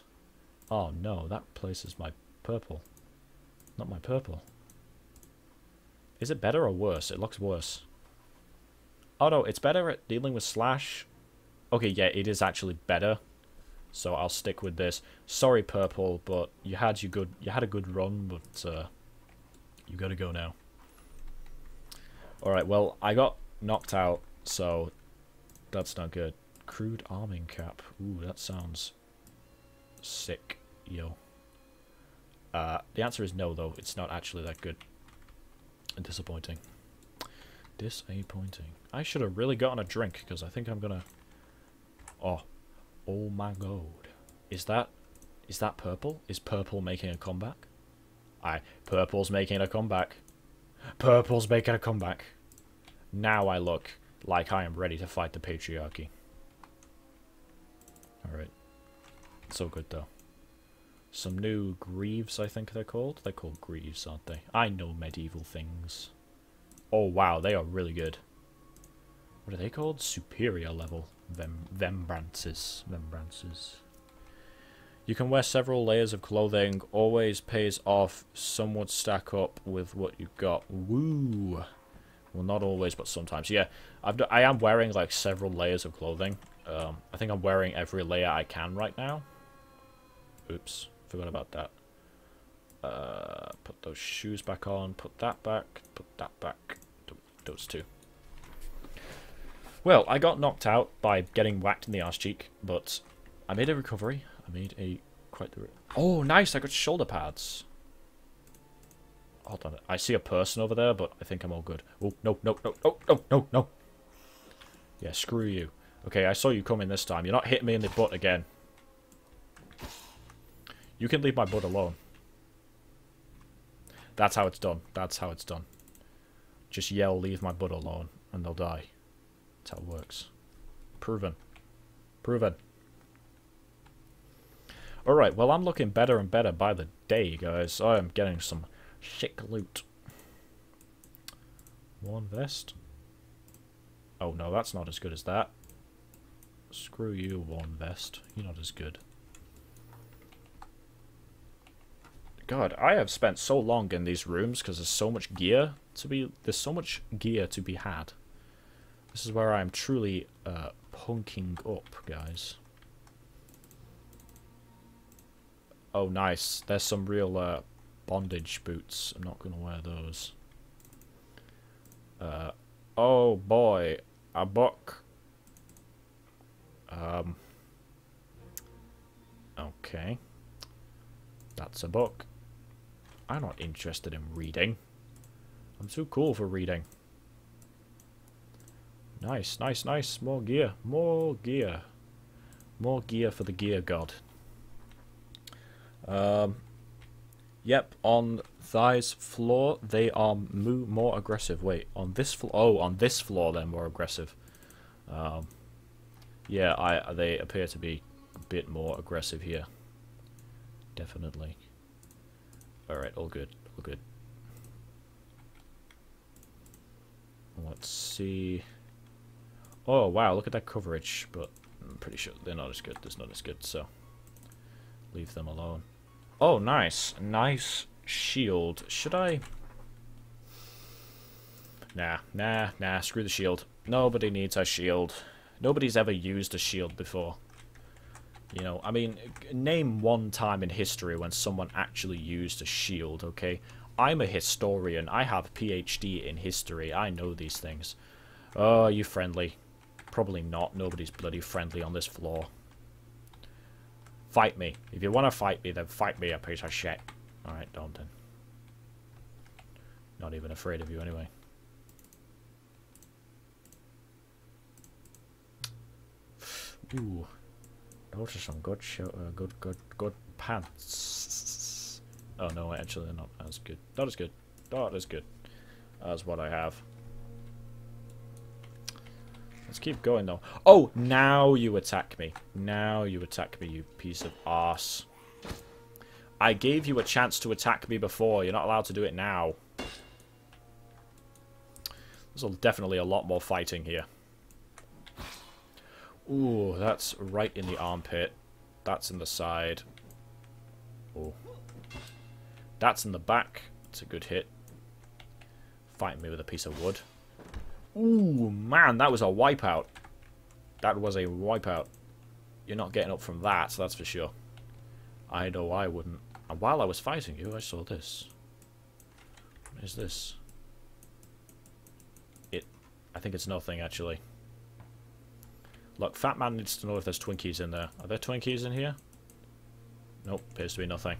Oh no, that places my purple. Not my purple. Is it better or worse? It looks worse. Oh no, it's better at dealing with slash. Okay, yeah, it is actually better. So I'll stick with this. Sorry, purple, but you had your good, you had a good run, but uh, you gotta go now. All right, well, I got knocked out, so that's not good. Crude arming cap. Ooh, that sounds sick, yo. Uh, the answer is no, though. It's not actually that good. Disappointing. Disappointing. I should have really gotten a drink, because I think I'm gonna... Oh. Oh my god. Is that... Is that purple? Is purple making a comeback? I... Purple's making a comeback. Purple's making a comeback. Now I look like I am ready to fight the patriarchy. Alright. So good, though. Some new greaves, I think they're called. They're called greaves, aren't they? I know medieval things. Oh, wow, they are really good. What are they called? Superior level. Vem Vembrances. Vembrances. You can wear several layers of clothing. Always pays off. Some would stack up with what you've got. Woo! Well, not always, but sometimes. Yeah, I've I am wearing like several layers of clothing. Um, I think I'm wearing every layer I can right now. Oops, forgot about that. Uh, put those shoes back on, put that back, put that back. Those two. Well, I got knocked out by getting whacked in the arse cheek, but I made a recovery. I made a quite the... Oh, nice! I got shoulder pads. Hold on. I see a person over there, but I think I'm all good. Oh, no, no, no, no, no, no, no. Yeah, screw you. Okay, I saw you coming this time. You're not hitting me in the butt again. You can leave my butt alone. That's how it's done. That's how it's done. Just yell, leave my butt alone, and they'll die. That's how it works. Proven. Proven. Alright, well, I'm looking better and better by the day, guys. I am getting some Chic loot. One vest. Oh no, that's not as good as that. Screw you, one Vest. You're not as good. God, I have spent so long in these rooms because there's so much gear to be... There's so much gear to be had. This is where I'm truly uh, punking up, guys. Oh, nice. There's some real uh, bondage boots. I'm not going to wear those. Uh, oh, boy. A book. Um. Okay. That's a book. I'm not interested in reading. I'm too cool for reading. Nice, nice, nice. More gear. More gear. More gear for the gear god. Um, yep, on Thigh's floor, they are mo more aggressive. Wait, on this floor? Oh, on this floor, they're more aggressive. Um, yeah, I they appear to be a bit more aggressive here. Definitely. Alright, all good. All good. Let's see. Oh, wow, look at that coverage. But I'm pretty sure they're not as good. They're not as good, so leave them alone. Oh, nice. Nice shield. Should I... Nah, nah, nah, screw the shield. Nobody needs a shield. Nobody's ever used a shield before. You know, I mean, name one time in history when someone actually used a shield, okay? I'm a historian. I have a PhD in history. I know these things. Oh, are you friendly? Probably not. Nobody's bloody friendly on this floor. Fight me. If you want to fight me, then fight me, a piece of shit. Alright, don't then. Not even afraid of you anyway. Ooh. Are some good show, uh, good, good, good pants. Oh no, actually not as good. Not as good. Not as good as what I have. Let's keep going though. Oh, now you attack me. Now you attack me, you piece of ass. I gave you a chance to attack me before. You're not allowed to do it now. There's definitely a lot more fighting here. Ooh, that's right in the armpit. That's in the side. Oh. That's in the back. It's a good hit. Fighting me with a piece of wood. Ooh, man, that was a wipeout. That was a wipeout. You're not getting up from that, so that's for sure. I know I wouldn't. And while I was fighting you, I saw this. What is this? It. I think it's nothing, actually. Look, Fat Man needs to know if there's Twinkies in there. Are there Twinkies in here? Nope, appears to be nothing.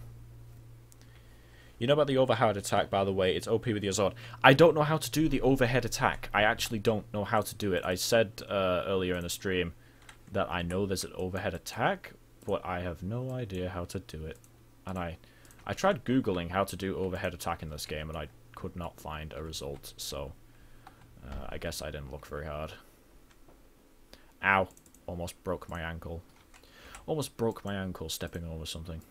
You know about the overhead attack, by the way, it's OP with your Zord. I don't know how to do the overhead attack. I actually don't know how to do it. I said uh, earlier in the stream that I know there's an overhead attack, but I have no idea how to do it. And I, I tried Googling how to do overhead attack in this game, and I could not find a result, so uh, I guess I didn't look very hard. Ow. Almost broke my ankle. Almost broke my ankle stepping over something.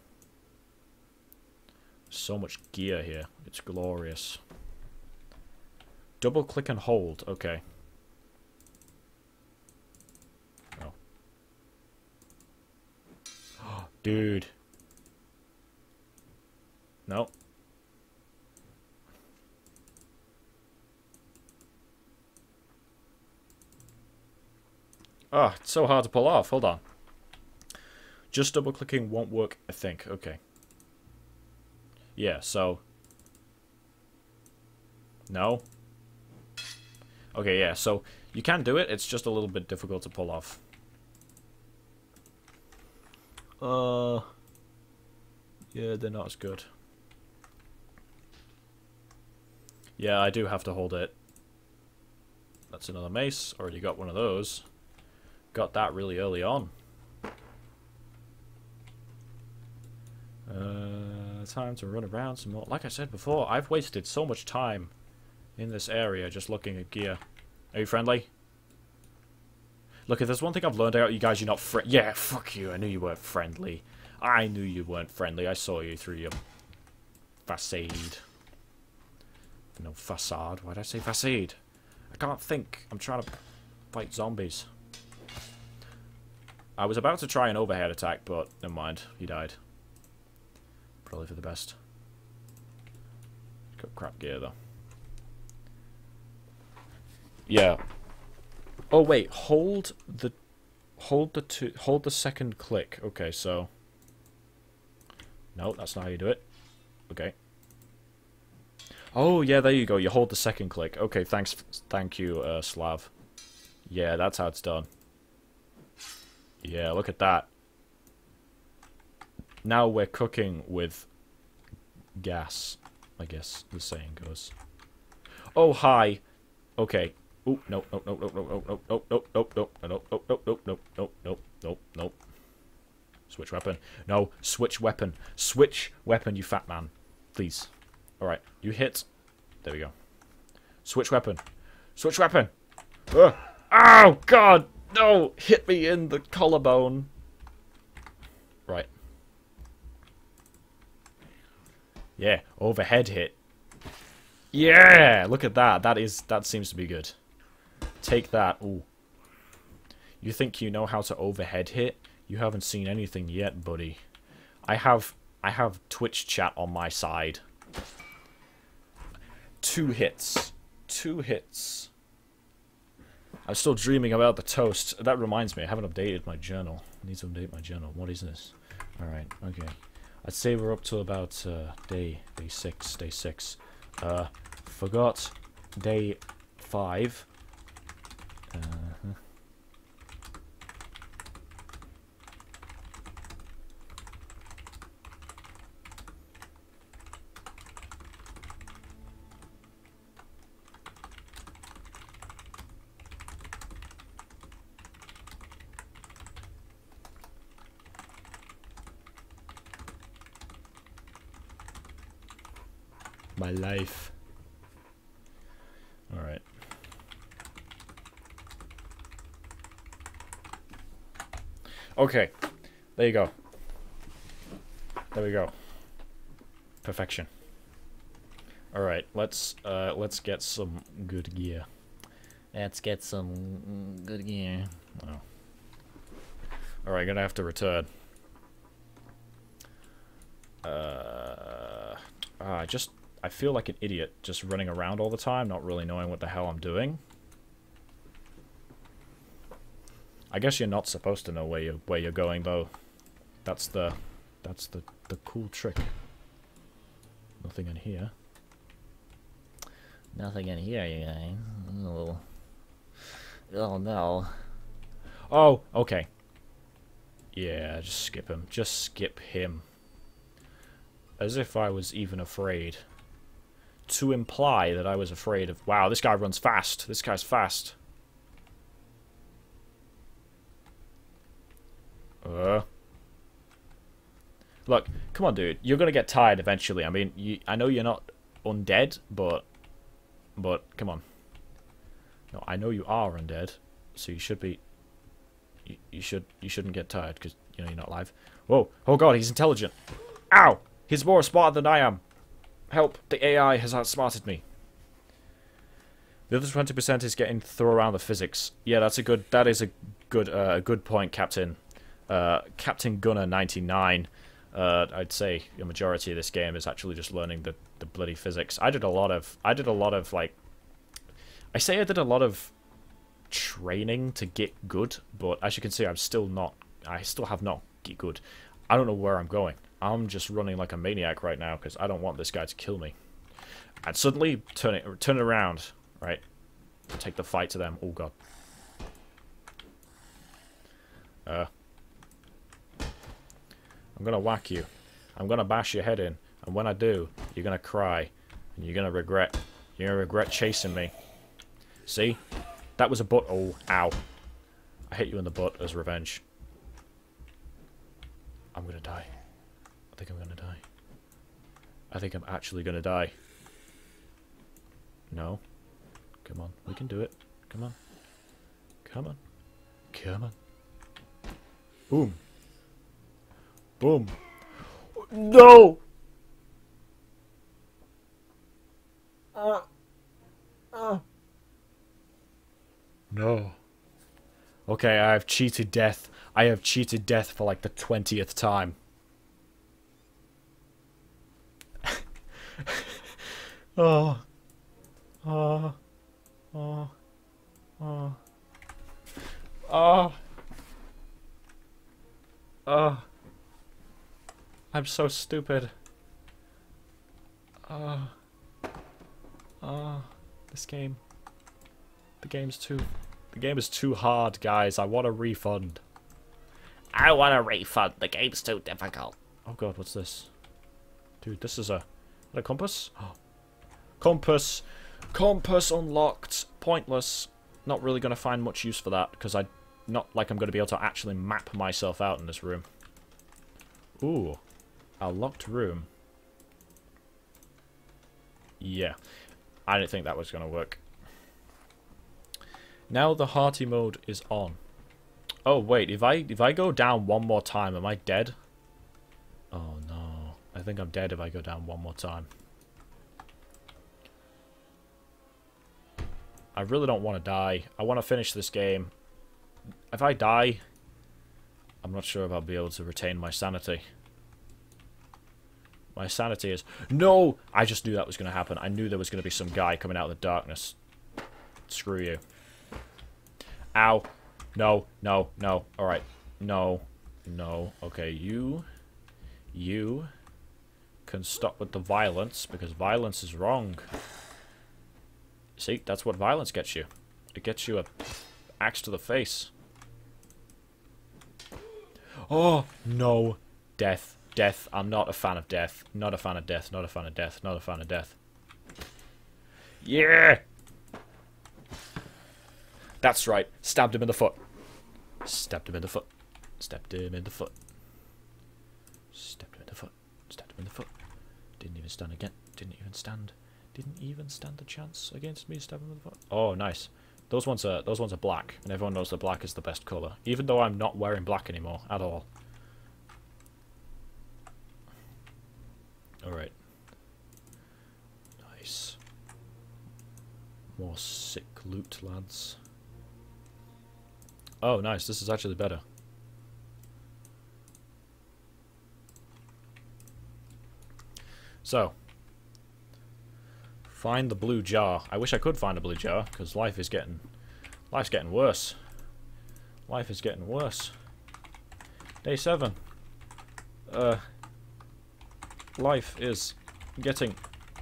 So much gear here. It's glorious. Double click and hold. Okay. Oh. Dude. No. Oh, it's so hard to pull off. Hold on. Just double clicking won't work, I think. Okay. Yeah, so... No? Okay, yeah, so you can do it. It's just a little bit difficult to pull off. Uh... Yeah, they're not as good. Yeah, I do have to hold it. That's another mace. Already got one of those. Got that really early on. Uh, time to run around some more. Like I said before, I've wasted so much time in this area just looking at gear. Are you friendly? Look, if there's one thing I've learned out, you guys, you're not friend. Yeah, fuck you. I knew you weren't friendly. I knew you weren't friendly. I saw you through your facade. No facade. Why'd I say facade? I can't think. I'm trying to fight zombies. I was about to try an overhead attack, but never mind. He died. Probably for the best. Got crap gear though. Yeah. Oh wait, hold the hold the two hold the second click. Okay, so No, that's not how you do it. Okay. Oh, yeah, there you go. You hold the second click. Okay, thanks thank you, uh, Slav. Yeah, that's how it's done. Yeah, look at that. Now we're cooking with gas, I guess the saying goes. Oh, hi. Okay. Oh, no, no, no, no, no, no, no, no, no, no, no, no, no, no, no, no, no, no, no. Switch weapon. No, switch weapon. Switch weapon, you fat man. Please. Alright, you hit. There we go. Switch weapon. Switch weapon! Oh, God! No! Hit me in the collarbone. Right. Yeah, overhead hit. Yeah! Look at that. That is that seems to be good. Take that. Ooh. You think you know how to overhead hit? You haven't seen anything yet, buddy. I have I have Twitch chat on my side. Two hits. Two hits. I'm still dreaming about the toast. That reminds me, I haven't updated my journal. I need to update my journal. What is this? Alright, okay. I'd say we're up to about uh, day day six, day six. Uh, forgot day five. Uh -huh. My life. Alright. Okay. There you go. There we go. Perfection. Alright, let's uh let's get some good gear. Let's get some good gear. Oh. Alright, gonna have to return. Uh, I just I feel like an idiot just running around all the time, not really knowing what the hell I'm doing. I guess you're not supposed to know where you where you're going though. That's the that's the the cool trick. Nothing in here. Nothing in here, you guys. Oh, oh no. Oh, okay. Yeah, just skip him. Just skip him. As if I was even afraid to imply that I was afraid of... Wow, this guy runs fast. This guy's fast. Uh. Look, come on, dude. You're gonna get tired eventually. I mean, you, I know you're not undead, but... But, come on. No, I know you are undead, so you should be... You, you should you shouldn't get tired, because, you know, you're not alive. Whoa! Oh god, he's intelligent! Ow! He's more smart than I am! Help! The AI has outsmarted me. The other 20% is getting throw around the physics. Yeah, that's a good. That is a good. Uh, a good point, Captain. Uh, Captain Gunner 99. Uh, I'd say a majority of this game is actually just learning the the bloody physics. I did a lot of. I did a lot of like. I say I did a lot of training to get good, but as you can see, I'm still not. I still have not get good. I don't know where I'm going. I'm just running like a maniac right now because I don't want this guy to kill me. And suddenly, turn it, turn it around, right? Take the fight to them. Oh god. Uh. I'm gonna whack you. I'm gonna bash your head in. And when I do, you're gonna cry. And you're gonna regret. You're gonna regret chasing me. See? That was a butt. Oh, ow. I hit you in the butt as revenge. I'm gonna die. I think I'm gonna die. I think I'm actually gonna die. No. Come on, we can do it. Come on. Come on. Come on. Boom. Boom. No! Uh. Uh. No. Okay, I have cheated death. I have cheated death for like the 20th time. oh. Oh. Oh. Oh. Oh. Oh. I'm so stupid. Oh. Oh. This game. The game's too... The game is too hard, guys. I want a refund. I want a refund. The game's too difficult. Oh god, what's this? Dude, this is a... a compass? Compass! Compass unlocked! Pointless. Not really going to find much use for that, because I... Not like I'm going to be able to actually map myself out in this room. Ooh. A locked room. Yeah. I didn't think that was going to work. Now the hearty mode is on. Oh wait, if I if I go down one more time, am I dead? Oh no. I think I'm dead if I go down one more time. I really don't want to die. I want to finish this game. If I die, I'm not sure if I'll be able to retain my sanity. My sanity is... No! I just knew that was going to happen. I knew there was going to be some guy coming out of the darkness. Screw you. Ow. No, no, no. Alright. No. No. Okay, you... You... Can stop with the violence, because violence is wrong. See, that's what violence gets you. It gets you a axe to the face. Oh, no. Death. Death. I'm not a fan of death. Not a fan of death. Not a fan of death. Not a fan of death. Yeah! That's right. Stabbed him in the foot. Stabbed him in the foot. Stabbed him in the foot. Stabbed him in the foot. Stabbed him in the foot. Didn't even stand again. Didn't even stand. Didn't even stand a chance against me stabbing in the. Oh, nice. Those ones are those ones are black, and everyone knows that black is the best color. Even though I'm not wearing black anymore at all. All right. Nice. More sick loot, lads. Oh, nice. This is actually better. So, find the blue jar. I wish I could find a blue jar, because life is getting, life's getting worse. Life is getting worse. Day seven. Uh, life is getting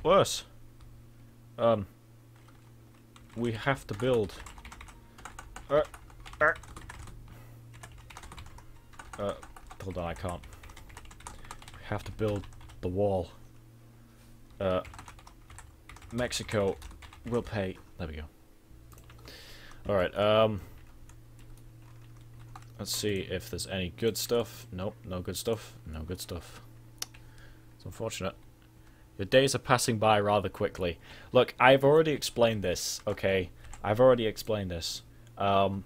worse. Um, we have to build. Uh, uh, uh, hold on, I can't. We have to build the wall. Uh, Mexico will pay. There we go. Alright, um... Let's see if there's any good stuff. Nope, no good stuff. No good stuff. It's unfortunate. Your days are passing by rather quickly. Look, I've already explained this, okay? I've already explained this. Um,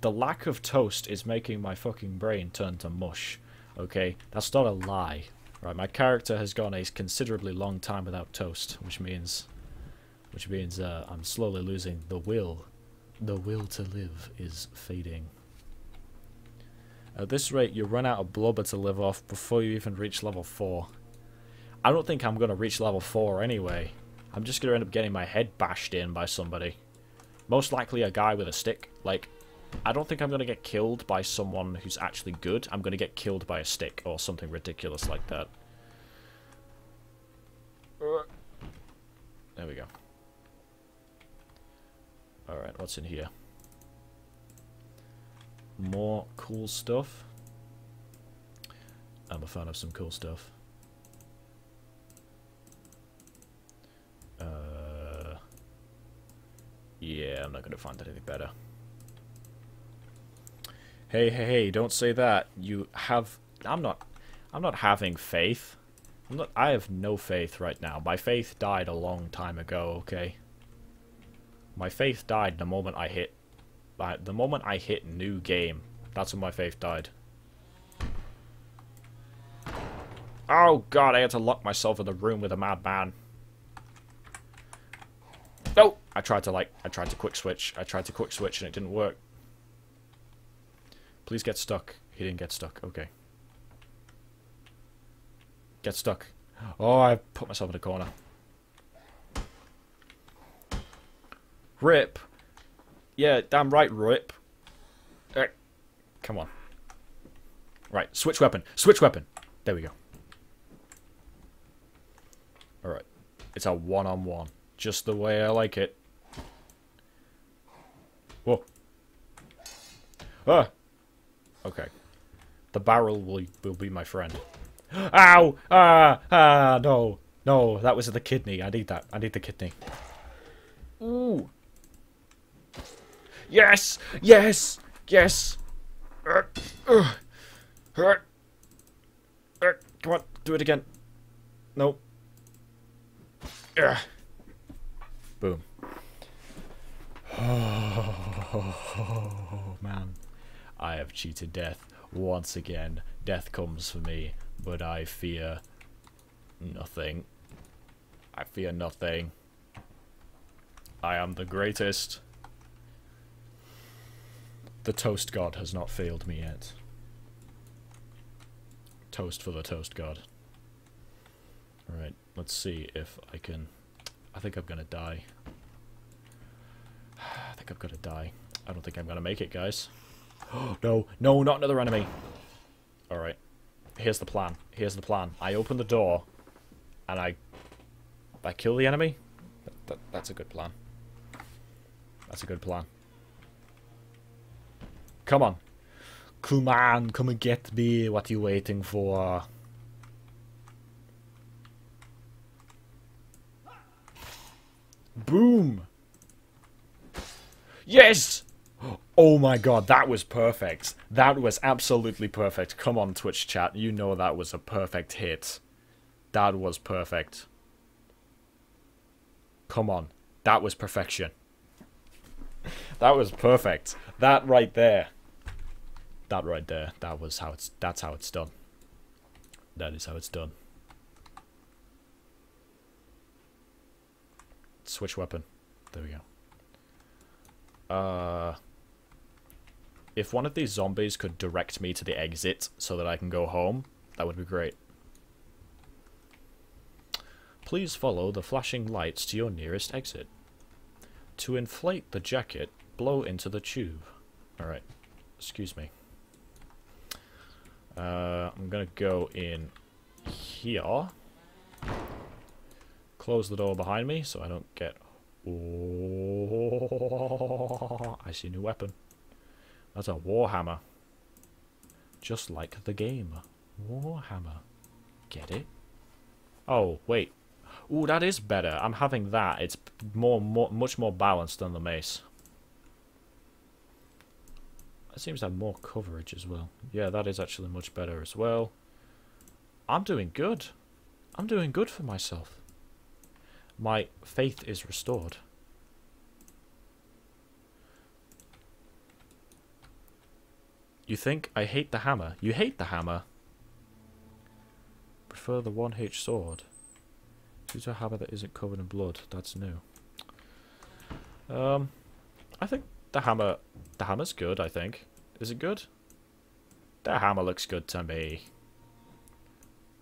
the lack of toast is making my fucking brain turn to mush. Okay, that's not a lie. Right, my character has gone a considerably long time without toast, which means, which means uh, I'm slowly losing the will. The will to live is fading. At this rate, you run out of blubber to live off before you even reach level 4. I don't think I'm going to reach level 4 anyway. I'm just going to end up getting my head bashed in by somebody. Most likely a guy with a stick. Like, I don't think I'm going to get killed by someone who's actually good. I'm going to get killed by a stick or something ridiculous like that. There we go. Alright, what's in here? More cool stuff. I'm a fan of some cool stuff. Uh, yeah, I'm not going to find anything better. Hey, hey, hey, don't say that. You have... I'm not... I'm not having faith. I'm not, I have no faith right now. My faith died a long time ago, okay? My faith died the moment I hit... The moment I hit new game. That's when my faith died. Oh god, I had to lock myself in the room with a madman. No! I tried to, like, I tried to quick switch. I tried to quick switch and it didn't work. Please get stuck. He didn't get stuck. Okay. Get stuck. Oh, I put myself in a corner. Rip. Yeah, damn right, Rip. Eh, come on. Right, switch weapon. Switch weapon. There we go. Alright. It's a one-on-one. -on -one. Just the way I like it. Whoa. Ah! Okay. The barrel will, will be my friend. Ow! Ah! Ah! No! No, that was the kidney. I need that. I need the kidney. Ooh! Yes! Yes! Yes! Uh, uh, uh, uh, come on, do it again. Uh. Boom. Oh, man. I have cheated death. Once again, death comes for me, but I fear nothing. I fear nothing. I am the greatest. The toast god has not failed me yet. Toast for the toast god. Alright, let's see if I can... I think I'm gonna die. I think I'm gonna die. I don't think I'm gonna make it, guys. no, no, not another enemy. Alright. Here's the plan. Here's the plan. I open the door, and I... I kill the enemy? That, that, that's a good plan. That's a good plan. Come on. Come on, come and get me. What are you waiting for? Boom! Yes! Oh my god, that was perfect. That was absolutely perfect. Come on, Twitch chat. You know that was a perfect hit. That was perfect. Come on. That was perfection. that was perfect. That right there. That right there. That was how it's that's how it's done. That is how it's done. Switch weapon. There we go. Uh if one of these zombies could direct me to the exit so that I can go home, that would be great. Please follow the flashing lights to your nearest exit. To inflate the jacket, blow into the tube. Alright, excuse me. Uh, I'm gonna go in here. Close the door behind me so I don't get... Oh, I see a new weapon. That's a Warhammer. Just like the game. Warhammer. Get it? Oh, wait. Ooh, that is better. I'm having that. It's more, more, much more balanced than the mace. It seems to have more coverage as well. Yeah, that is actually much better as well. I'm doing good. I'm doing good for myself. My faith is restored. You think I hate the hammer? You hate the hammer? Prefer the 1H sword. Choose a hammer that isn't covered in blood. That's new. Um, I think the hammer, the hammer's good, I think. Is it good? The hammer looks good to me.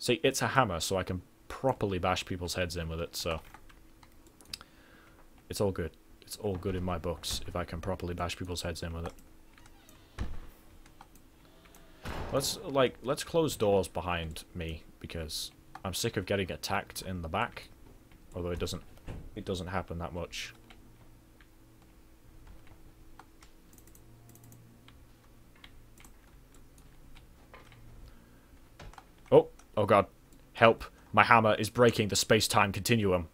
See, it's a hammer, so I can properly bash people's heads in with it, so... It's all good. It's all good in my books, if I can properly bash people's heads in with it. Let's, like, let's close doors behind me, because I'm sick of getting attacked in the back. Although it doesn't, it doesn't happen that much. Oh, oh god. Help. My hammer is breaking the space-time continuum.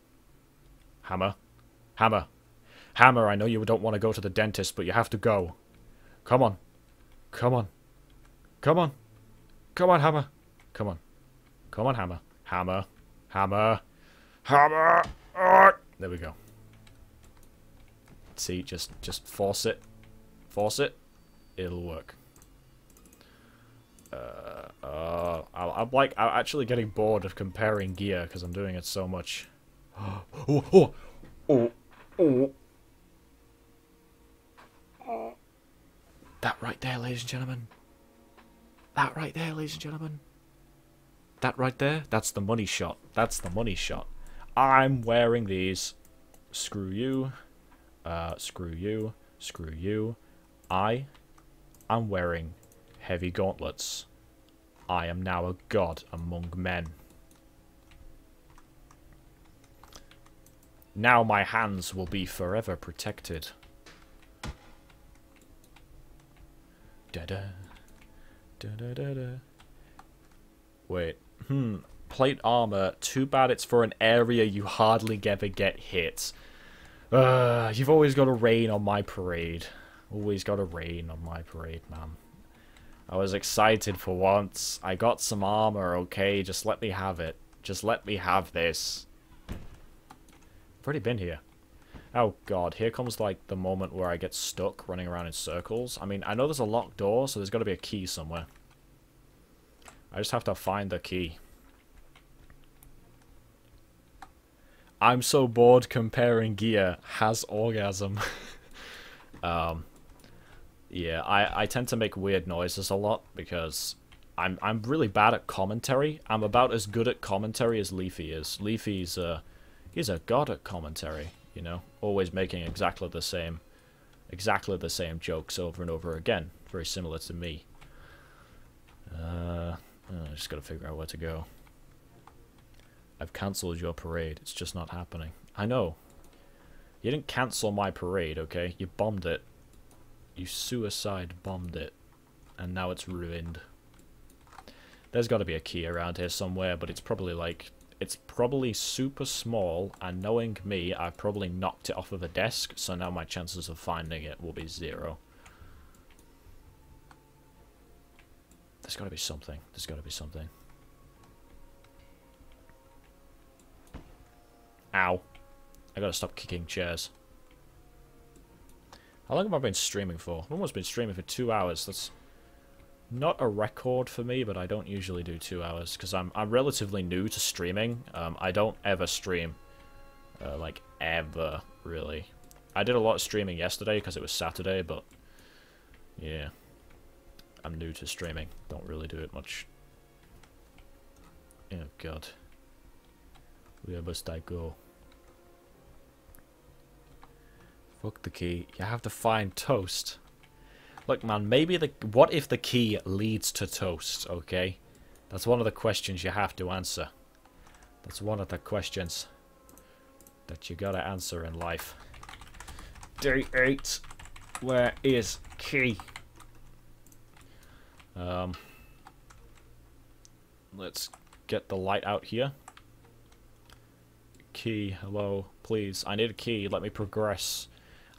Hammer. Hammer. Hammer, I know you don't want to go to the dentist, but you have to go. Come on. Come on. Come on. Come on, Hammer. Come on. Come on, Hammer. Hammer. Hammer. Hammer. Oh, there we go. See, just just force it. Force it. It'll work. Uh, uh, I'm like, I'm actually getting bored of comparing gear because I'm doing it so much. oh, oh, oh, oh. That right there, ladies and gentlemen, That right there, ladies and gentlemen. That right there, that's the money shot. That's the money shot. I'm wearing these. Screw you. Uh, screw you. Screw you. I am wearing heavy gauntlets. I am now a god among men. Now my hands will be forever protected. Da da. Da da da. Wait. Hmm. Plate armor. Too bad it's for an area you hardly ever get hit. Uh, you've always got to rain on my parade. Always got to rain on my parade, man. I was excited for once. I got some armor, okay? Just let me have it. Just let me have this. I've already been here. Oh god, here comes like the moment where I get stuck running around in circles. I mean, I know there's a locked door, so there's got to be a key somewhere. I just have to find the key. I'm so bored comparing gear. Has orgasm. um, yeah, I, I tend to make weird noises a lot because I'm I'm really bad at commentary. I'm about as good at commentary as Leafy is. Leafy's uh, he's a god at commentary, you know, always making exactly the same, exactly the same jokes over and over again. Very similar to me. Uh, I just gotta figure out where to go. I've cancelled your parade. It's just not happening. I know. You didn't cancel my parade, okay? You bombed it. You suicide bombed it. And now it's ruined. There's got to be a key around here somewhere, but it's probably like... It's probably super small, and knowing me, I probably knocked it off of a desk, so now my chances of finding it will be zero. There's got to be something. There's got to be something. Ow. I gotta stop kicking chairs. How long have I been streaming for? I've almost been streaming for two hours. That's not a record for me, but I don't usually do two hours because I'm I'm relatively new to streaming. Um, I don't ever stream, uh, like ever really. I did a lot of streaming yesterday because it was Saturday, but yeah, I'm new to streaming. Don't really do it much. Oh god, where must I go? Fuck the key. You have to find toast. Look, man, maybe the... What if the key leads to toast, okay? That's one of the questions you have to answer. That's one of the questions that you gotta answer in life. Day 8. Where is key? Um... Let's get the light out here. Key, hello, please. I need a key. Let me progress.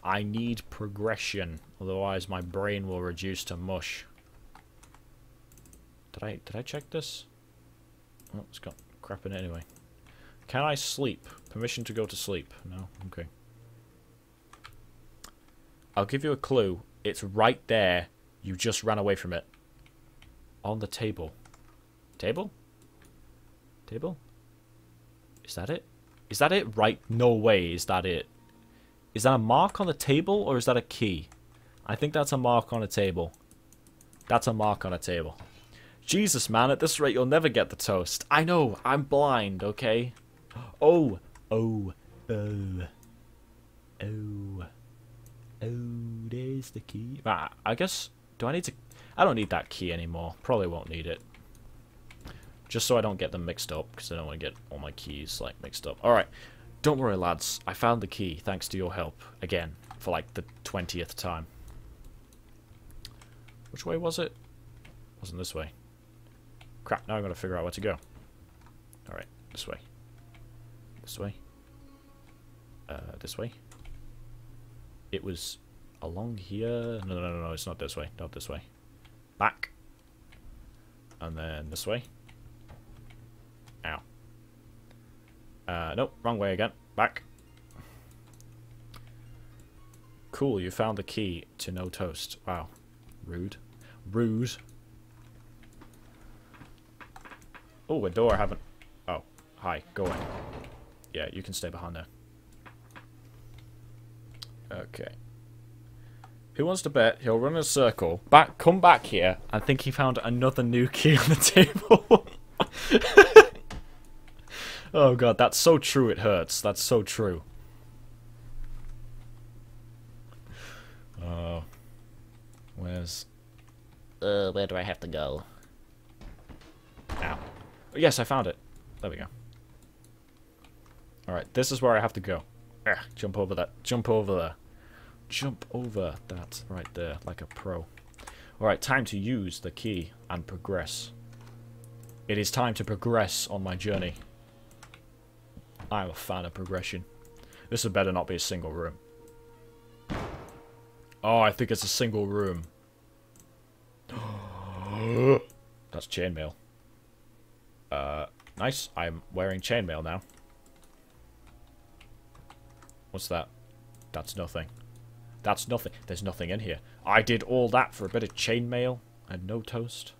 I need progression, otherwise my brain will reduce to mush. Did I did I check this? Oh, it's got crap in it anyway. Can I sleep? Permission to go to sleep. No? Okay. I'll give you a clue. It's right there. You just ran away from it. On the table. Table? Table? Is that it? Is that it? Right. No way is that it. Is that a mark on the table or is that a key? I think that's a mark on a table. That's a mark on a table. Jesus, man, at this rate you'll never get the toast. I know, I'm blind, okay? Oh, oh, oh, oh, oh, there's the key. Ah, I guess, do I need to, I don't need that key anymore. Probably won't need it. Just so I don't get them mixed up, because I don't want to get all my keys, like, mixed up. Alright, don't worry, lads. I found the key, thanks to your help. Again, for like the 20th time. Which way was it? Wasn't this way. Crap, now I've got to figure out where to go. Alright, this way. This way. Uh, this way. It was along here. No, no, no, no, it's not this way. Not this way. Back. And then this way. Ow. Uh, nope, wrong way again. Back. Cool, you found the key to no toast. Wow. Rude. Rude. Oh, a door I haven't... Oh, hi. Go away. Yeah, you can stay behind there. Okay. Who wants to bet he'll run in a circle, back, come back here, and think he found another new key on the table? oh god, that's so true it hurts. That's so true. Oh. Where's... Uh, where do I have to go? Ow. Oh, yes, I found it. There we go. Alright, this is where I have to go. Ugh, jump over that. Jump over there. Jump over that right there, like a pro. Alright, time to use the key and progress. It is time to progress on my journey. I'm a fan of progression. This had better not be a single room. Oh, I think it's a single room. That's chainmail. Uh, nice. I'm wearing chainmail now. What's that? That's nothing. That's nothing. There's nothing in here. I did all that for a bit of chainmail and no toast.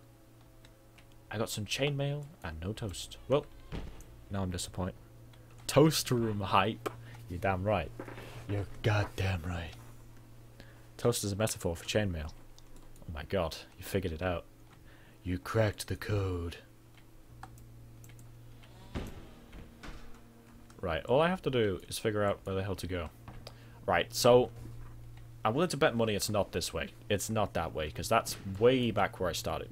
I got some chainmail and no toast. Well, now I'm disappointed. Toast room hype. You're damn right. You're goddamn right. Toast is a metaphor for chainmail. Oh my god, you figured it out. You cracked the code. Right, all I have to do is figure out where the hell to go. Right, so I'm willing to bet money it's not this way. It's not that way, because that's way back where I started.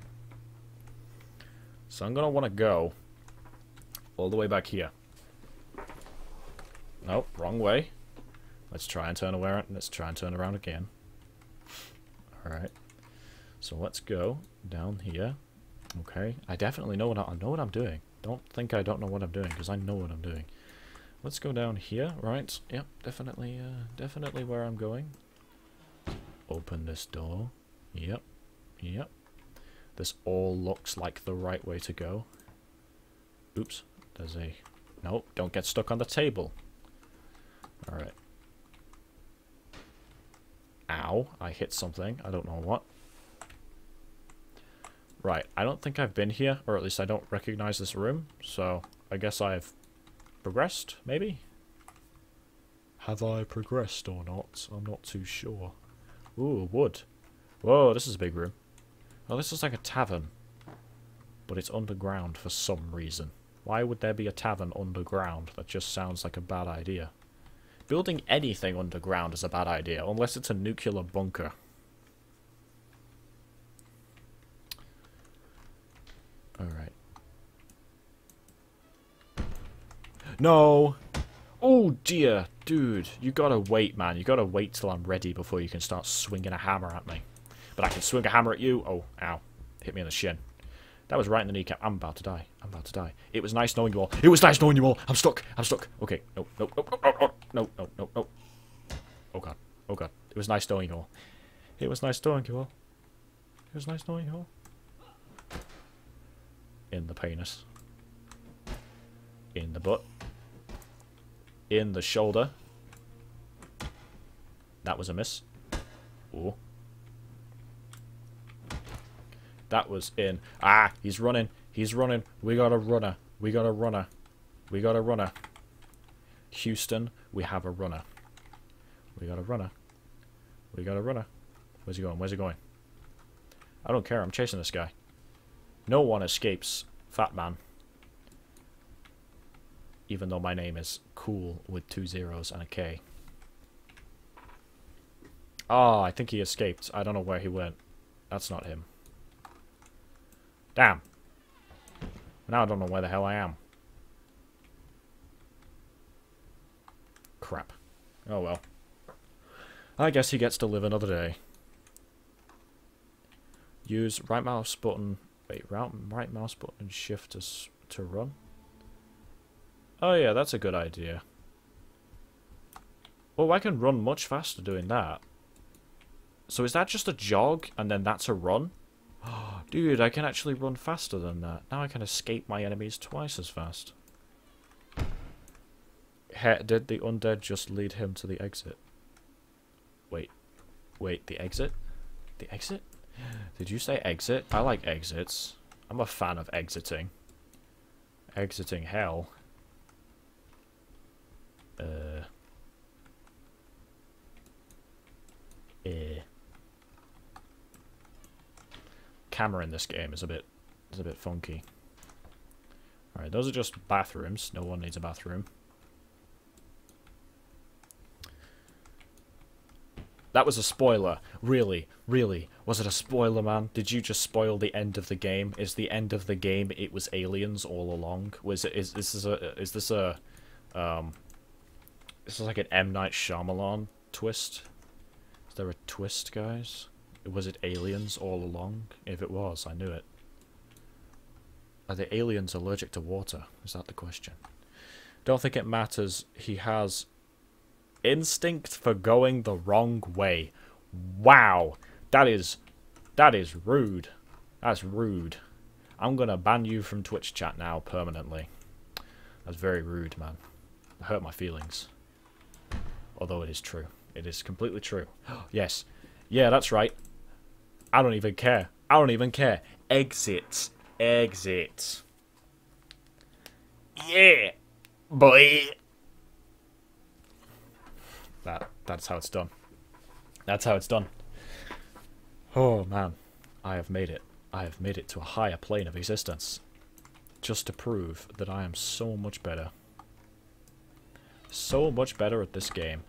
So I'm going to want to go all the way back here. Nope, wrong way. Let's try and turn around. Let's try and turn around again. Alright. So let's go down here. Okay. I definitely know what I, I know what I'm doing. Don't think I don't know what I'm doing, because I know what I'm doing. Let's go down here, right? Yep, definitely, uh, definitely where I'm going. Open this door. Yep, yep. This all looks like the right way to go. Oops, there's a... Nope, don't get stuck on the table. Alright. Ow, I hit something. I don't know what. Right, I don't think I've been here, or at least I don't recognize this room, so I guess I've progressed, maybe? Have I progressed or not? I'm not too sure. Ooh, wood. Whoa, this is a big room. Oh, this is like a tavern. But it's underground for some reason. Why would there be a tavern underground? That just sounds like a bad idea. Building anything underground is a bad idea, unless it's a nuclear bunker. Alright. No! Oh dear, dude, you gotta wait, man. You gotta wait till I'm ready before you can start swinging a hammer at me. But I can swing a hammer at you. Oh, ow. Hit me in the shin. That was right in the kneecap. I'm about to die. I'm about to die. It was nice knowing you all. It was nice knowing you all. I'm stuck. I'm stuck. Okay. No, no, no, no, no, no, no, no, no. Oh god. Oh god. It was nice knowing you all. It was nice knowing you all. It was nice knowing you all. In the penis. In the butt. In the shoulder. That was a miss. Ooh. That was in. Ah, he's running. He's running. We got a runner. We got a runner. We got a runner. Houston, we have a runner. We got a runner. We got a runner. Where's he going? Where's he going? I don't care. I'm chasing this guy. No one escapes Fat Man. Even though my name is Cool with two zeros and a K. Oh, I think he escaped. I don't know where he went. That's not him. Damn. Now I don't know where the hell I am. Crap. Oh well. I guess he gets to live another day. Use right mouse button. Wait, right, mouse button and shift to, to run? Oh yeah, that's a good idea. Oh, I can run much faster doing that. So is that just a jog and then that's a run? Dude, I can actually run faster than that. Now I can escape my enemies twice as fast. He did the undead just lead him to the exit? Wait. Wait, the exit? The exit? Did you say exit? I like exits. I'm a fan of exiting. Exiting hell. Uh. Eh. camera in this game is a bit is a bit funky. Alright, those are just bathrooms. No one needs a bathroom. That was a spoiler. Really, really. Was it a spoiler, man? Did you just spoil the end of the game? Is the end of the game it was aliens all along? Was it is this is a is this a um this is like an M Night Shyamalan twist? Is there a twist, guys? Was it aliens all along? If it was, I knew it. Are the aliens allergic to water? Is that the question? Don't think it matters. He has instinct for going the wrong way. Wow. That is that is rude. That's rude. I'm gonna ban you from Twitch chat now permanently. That's very rude, man. Hurt my feelings. Although it is true. It is completely true. yes. Yeah, that's right. I don't even care. I don't even care. Exit. Exit. Yeah. Boy. That that's how it's done. That's how it's done. Oh man, I have made it. I have made it to a higher plane of existence. Just to prove that I am so much better. So much better at this game.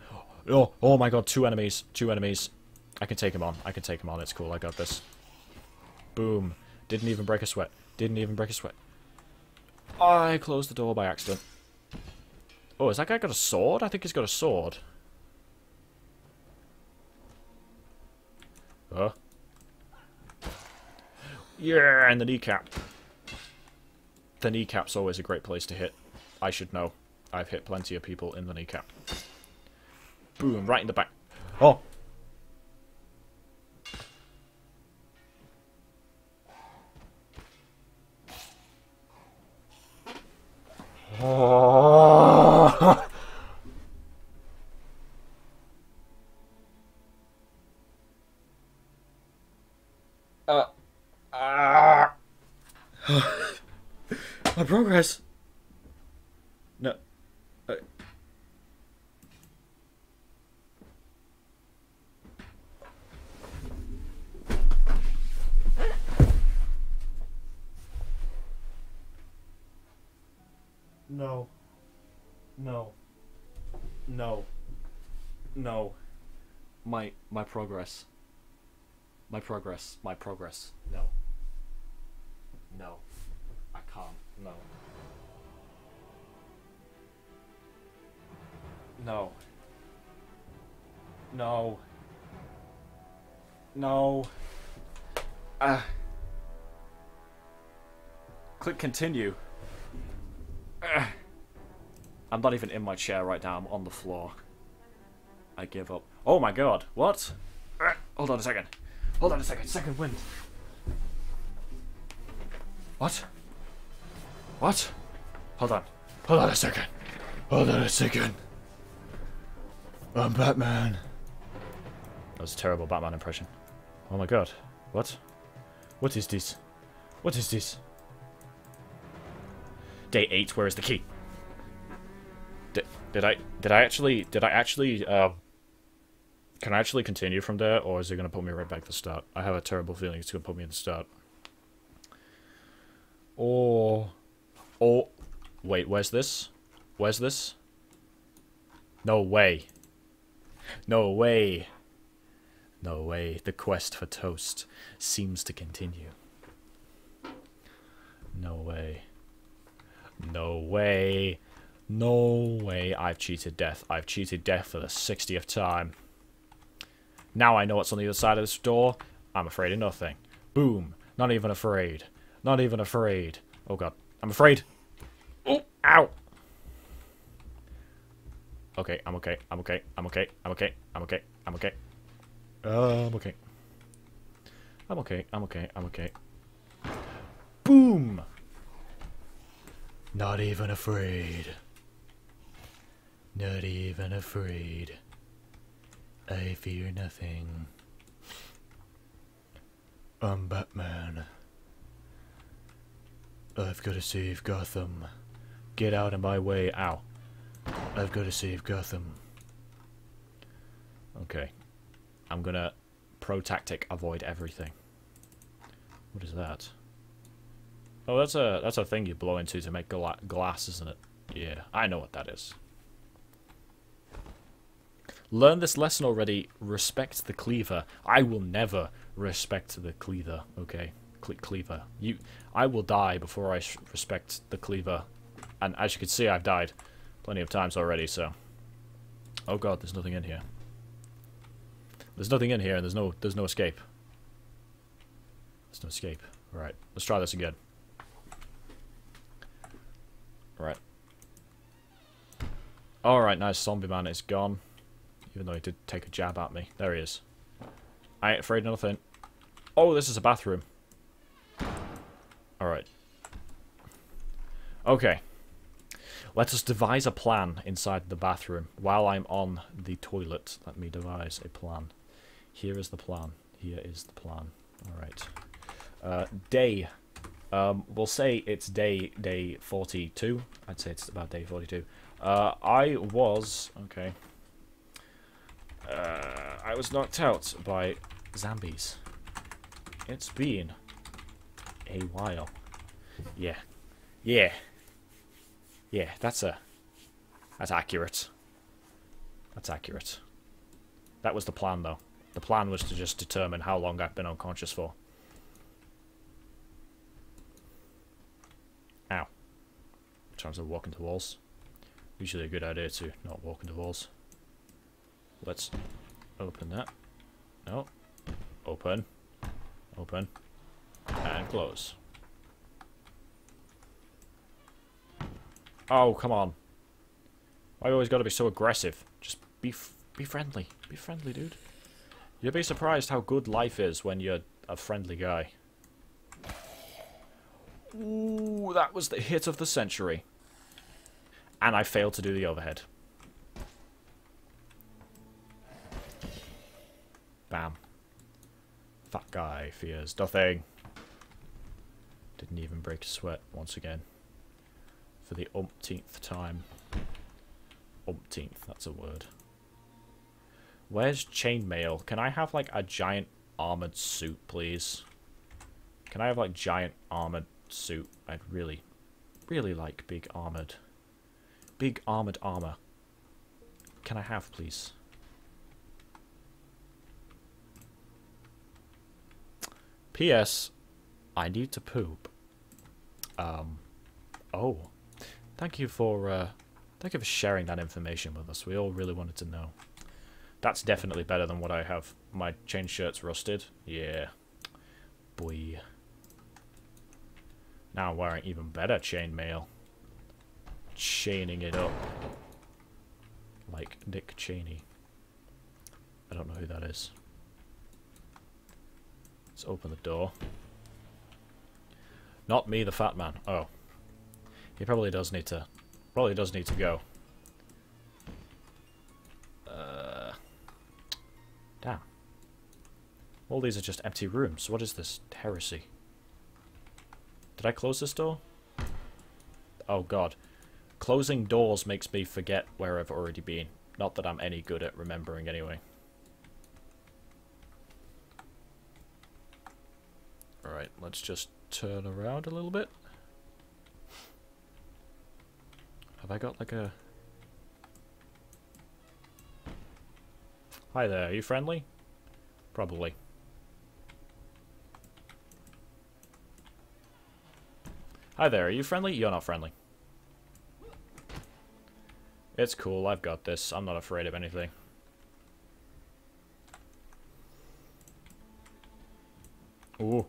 Oh, oh my god, two enemies. Two enemies. I can take him on. I can take him on. It's cool. I got this. Boom. Didn't even break a sweat. Didn't even break a sweat. I closed the door by accident. Oh, has that guy got a sword? I think he's got a sword. Huh? Yeah, and the kneecap. The kneecap's always a great place to hit. I should know. I've hit plenty of people in the kneecap. Boom, right in the back. Oh! Oh! uh, ah. My progress. No. No. No. No. My my progress. My progress. My progress. No. No. I can't. No. No. No. No. Ah. Click continue. I'm not even in my chair right now. I'm on the floor. I give up. Oh my god. What? Hold on a second. Hold on a second. Second wind. What? What? Hold on. Hold on a second. Hold on a second. I'm Batman. That was a terrible Batman impression. Oh my god. What? What is this? What is this? Day 8, where is the key? Did, did I did I actually did I actually um can I actually continue from there or is it gonna put me right back to the start? I have a terrible feeling it's gonna put me in the start. Or or wait, where's this? Where's this? No way. No way. No way. The quest for toast seems to continue. No way. No way. No way. I've cheated death. I've cheated death for the 60th time. Now I know what's on the other side of this door. I'm afraid of nothing. Boom. Not even afraid. Not even afraid. Oh god. I'm afraid. Oh, ow. Okay, I'm okay. I'm okay. I'm okay. I'm okay. I'm okay. I'm okay. Uh, I'm okay. I'm okay. I'm okay. I'm okay. Boom! Not even afraid. Not even afraid. I fear nothing. I'm Batman. I've got to save Gotham. Get out of my way. Ow. I've got to save Gotham. Okay. I'm gonna pro tactic avoid everything. What is that? Oh, that's a that's a thing you blow into to make gla glass, isn't it? Yeah, I know what that is. Learn this lesson already. Respect the cleaver. I will never respect the cleaver. Okay, Cle cleaver. You, I will die before I respect the cleaver. And as you can see, I've died plenty of times already. So, oh god, there's nothing in here. There's nothing in here, and there's no there's no escape. There's no escape. All right, let's try this again. Right. Alright, nice. Zombie man is gone. Even though he did take a jab at me. There he is. I ain't afraid of nothing. Oh, this is a bathroom. Alright. Okay. Let us devise a plan inside the bathroom. While I'm on the toilet, let me devise a plan. Here is the plan. Here is the plan. Alright. Uh, day. Um, we'll say it's day day 42. I'd say it's about day 42. Uh, I was... Okay. Uh, I was knocked out by zombies. It's been a while. Yeah. Yeah. Yeah, that's a... That's accurate. That's accurate. That was the plan, though. The plan was to just determine how long I've been unconscious for. Ow. Trying to walk into walls. Usually a good idea to not walk into walls. Let's open that. No. Open. Open. And close. Oh, come on. Why you always got to be so aggressive? Just be be friendly. Be friendly, dude. You'll be surprised how good life is when you're a friendly guy. Ooh, that was the hit of the century. And I failed to do the overhead. Bam. Fat guy fears nothing. Didn't even break a sweat once again. For the umpteenth time. Umpteenth, that's a word. Where's chainmail? Can I have like a giant armored suit, please? Can I have like giant armored suit? I'd really, really like big armored. Big armored armor. Can I have, please? P.S. I need to poop. Um. Oh. Thank you for, uh, thank you for sharing that information with us. We all really wanted to know. That's definitely better than what I have. My chain shirt's rusted. Yeah. Boy. Now I'm wearing even better chainmail. Chaining it up. Like Dick Cheney. I don't know who that is. Let's open the door. Not me, the fat man. Oh. He probably does need to... Probably does need to go. Uh... Damn. All these are just empty rooms. What is this heresy? Did I close this door? Oh god. Closing doors makes me forget where I've already been. Not that I'm any good at remembering anyway. Alright, let's just turn around a little bit. Have I got like a... Hi there, are you friendly? Probably. Hi there, are you friendly? You're not friendly. It's cool, I've got this. I'm not afraid of anything. Ooh.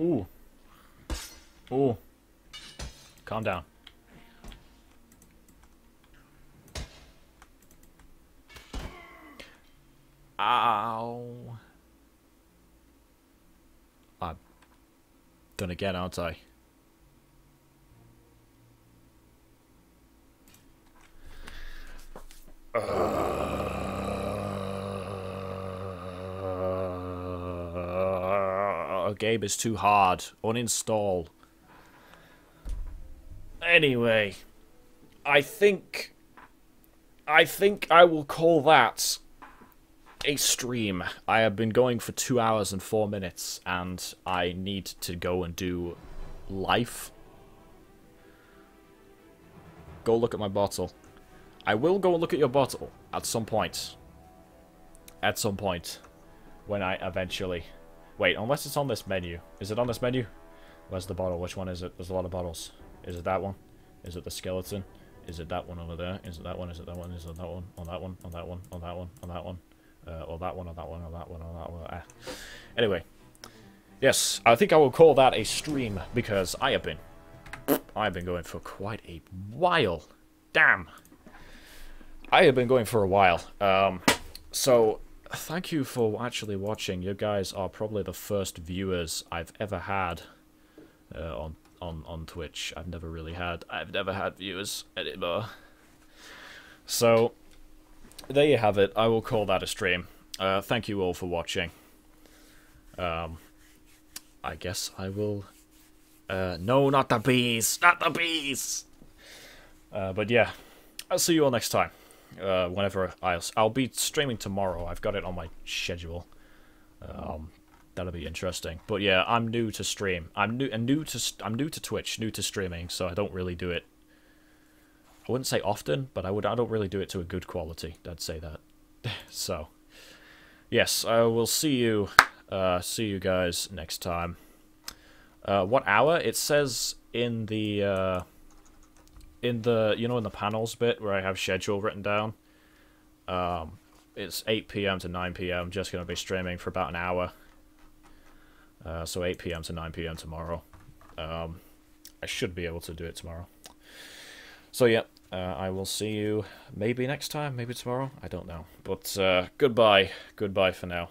Ooh. Ooh. Calm down. Ow. I'm done again, aren't I? Uh, game is too hard. Uninstall. Anyway, I think I think I will call that a stream. I have been going for two hours and four minutes, and I need to go and do life. Go look at my bottle. I will go and look at your bottle at some point. At some point. When I eventually... Wait, unless it's on this menu. Is it on this menu? Where's the bottle? Which one is it? There's a lot of bottles. Is it that one? Is it the skeleton? Is it that one over there? Is it that one? Is it that one? Is it that one? On that one? On that one? On that one? On that one? Uh, or that one? Or that one? Or that one? Or that one? Ah. Anyway. Yes, I think I will call that a stream because I have been... I have been going for quite a while. Damn. I have been going for a while. Um, so, thank you for actually watching. You guys are probably the first viewers I've ever had uh, on on on Twitch. I've never really had. I've never had viewers anymore. So, there you have it. I will call that a stream. Uh, thank you all for watching. Um, I guess I will. Uh, no, not the bees, not the bees. Uh, but yeah, I'll see you all next time. Uh, whenever I'll I'll be streaming tomorrow. I've got it on my schedule. Um, that'll be interesting. But yeah, I'm new to stream. I'm new and new to I'm new to Twitch, new to streaming, so I don't really do it. I wouldn't say often, but I would I don't really do it to a good quality. I'd say that. so, yes, I will see you. Uh, see you guys next time. Uh, what hour? It says in the uh, in the you know in the panels bit where I have schedule written down. Um, it's 8 p.m. to 9 p.m. Just gonna be streaming for about an hour. Uh, so 8 p.m. to 9 p.m. tomorrow. Um, I should be able to do it tomorrow. So yeah, uh, I will see you maybe next time, maybe tomorrow. I don't know. But uh, goodbye, goodbye for now.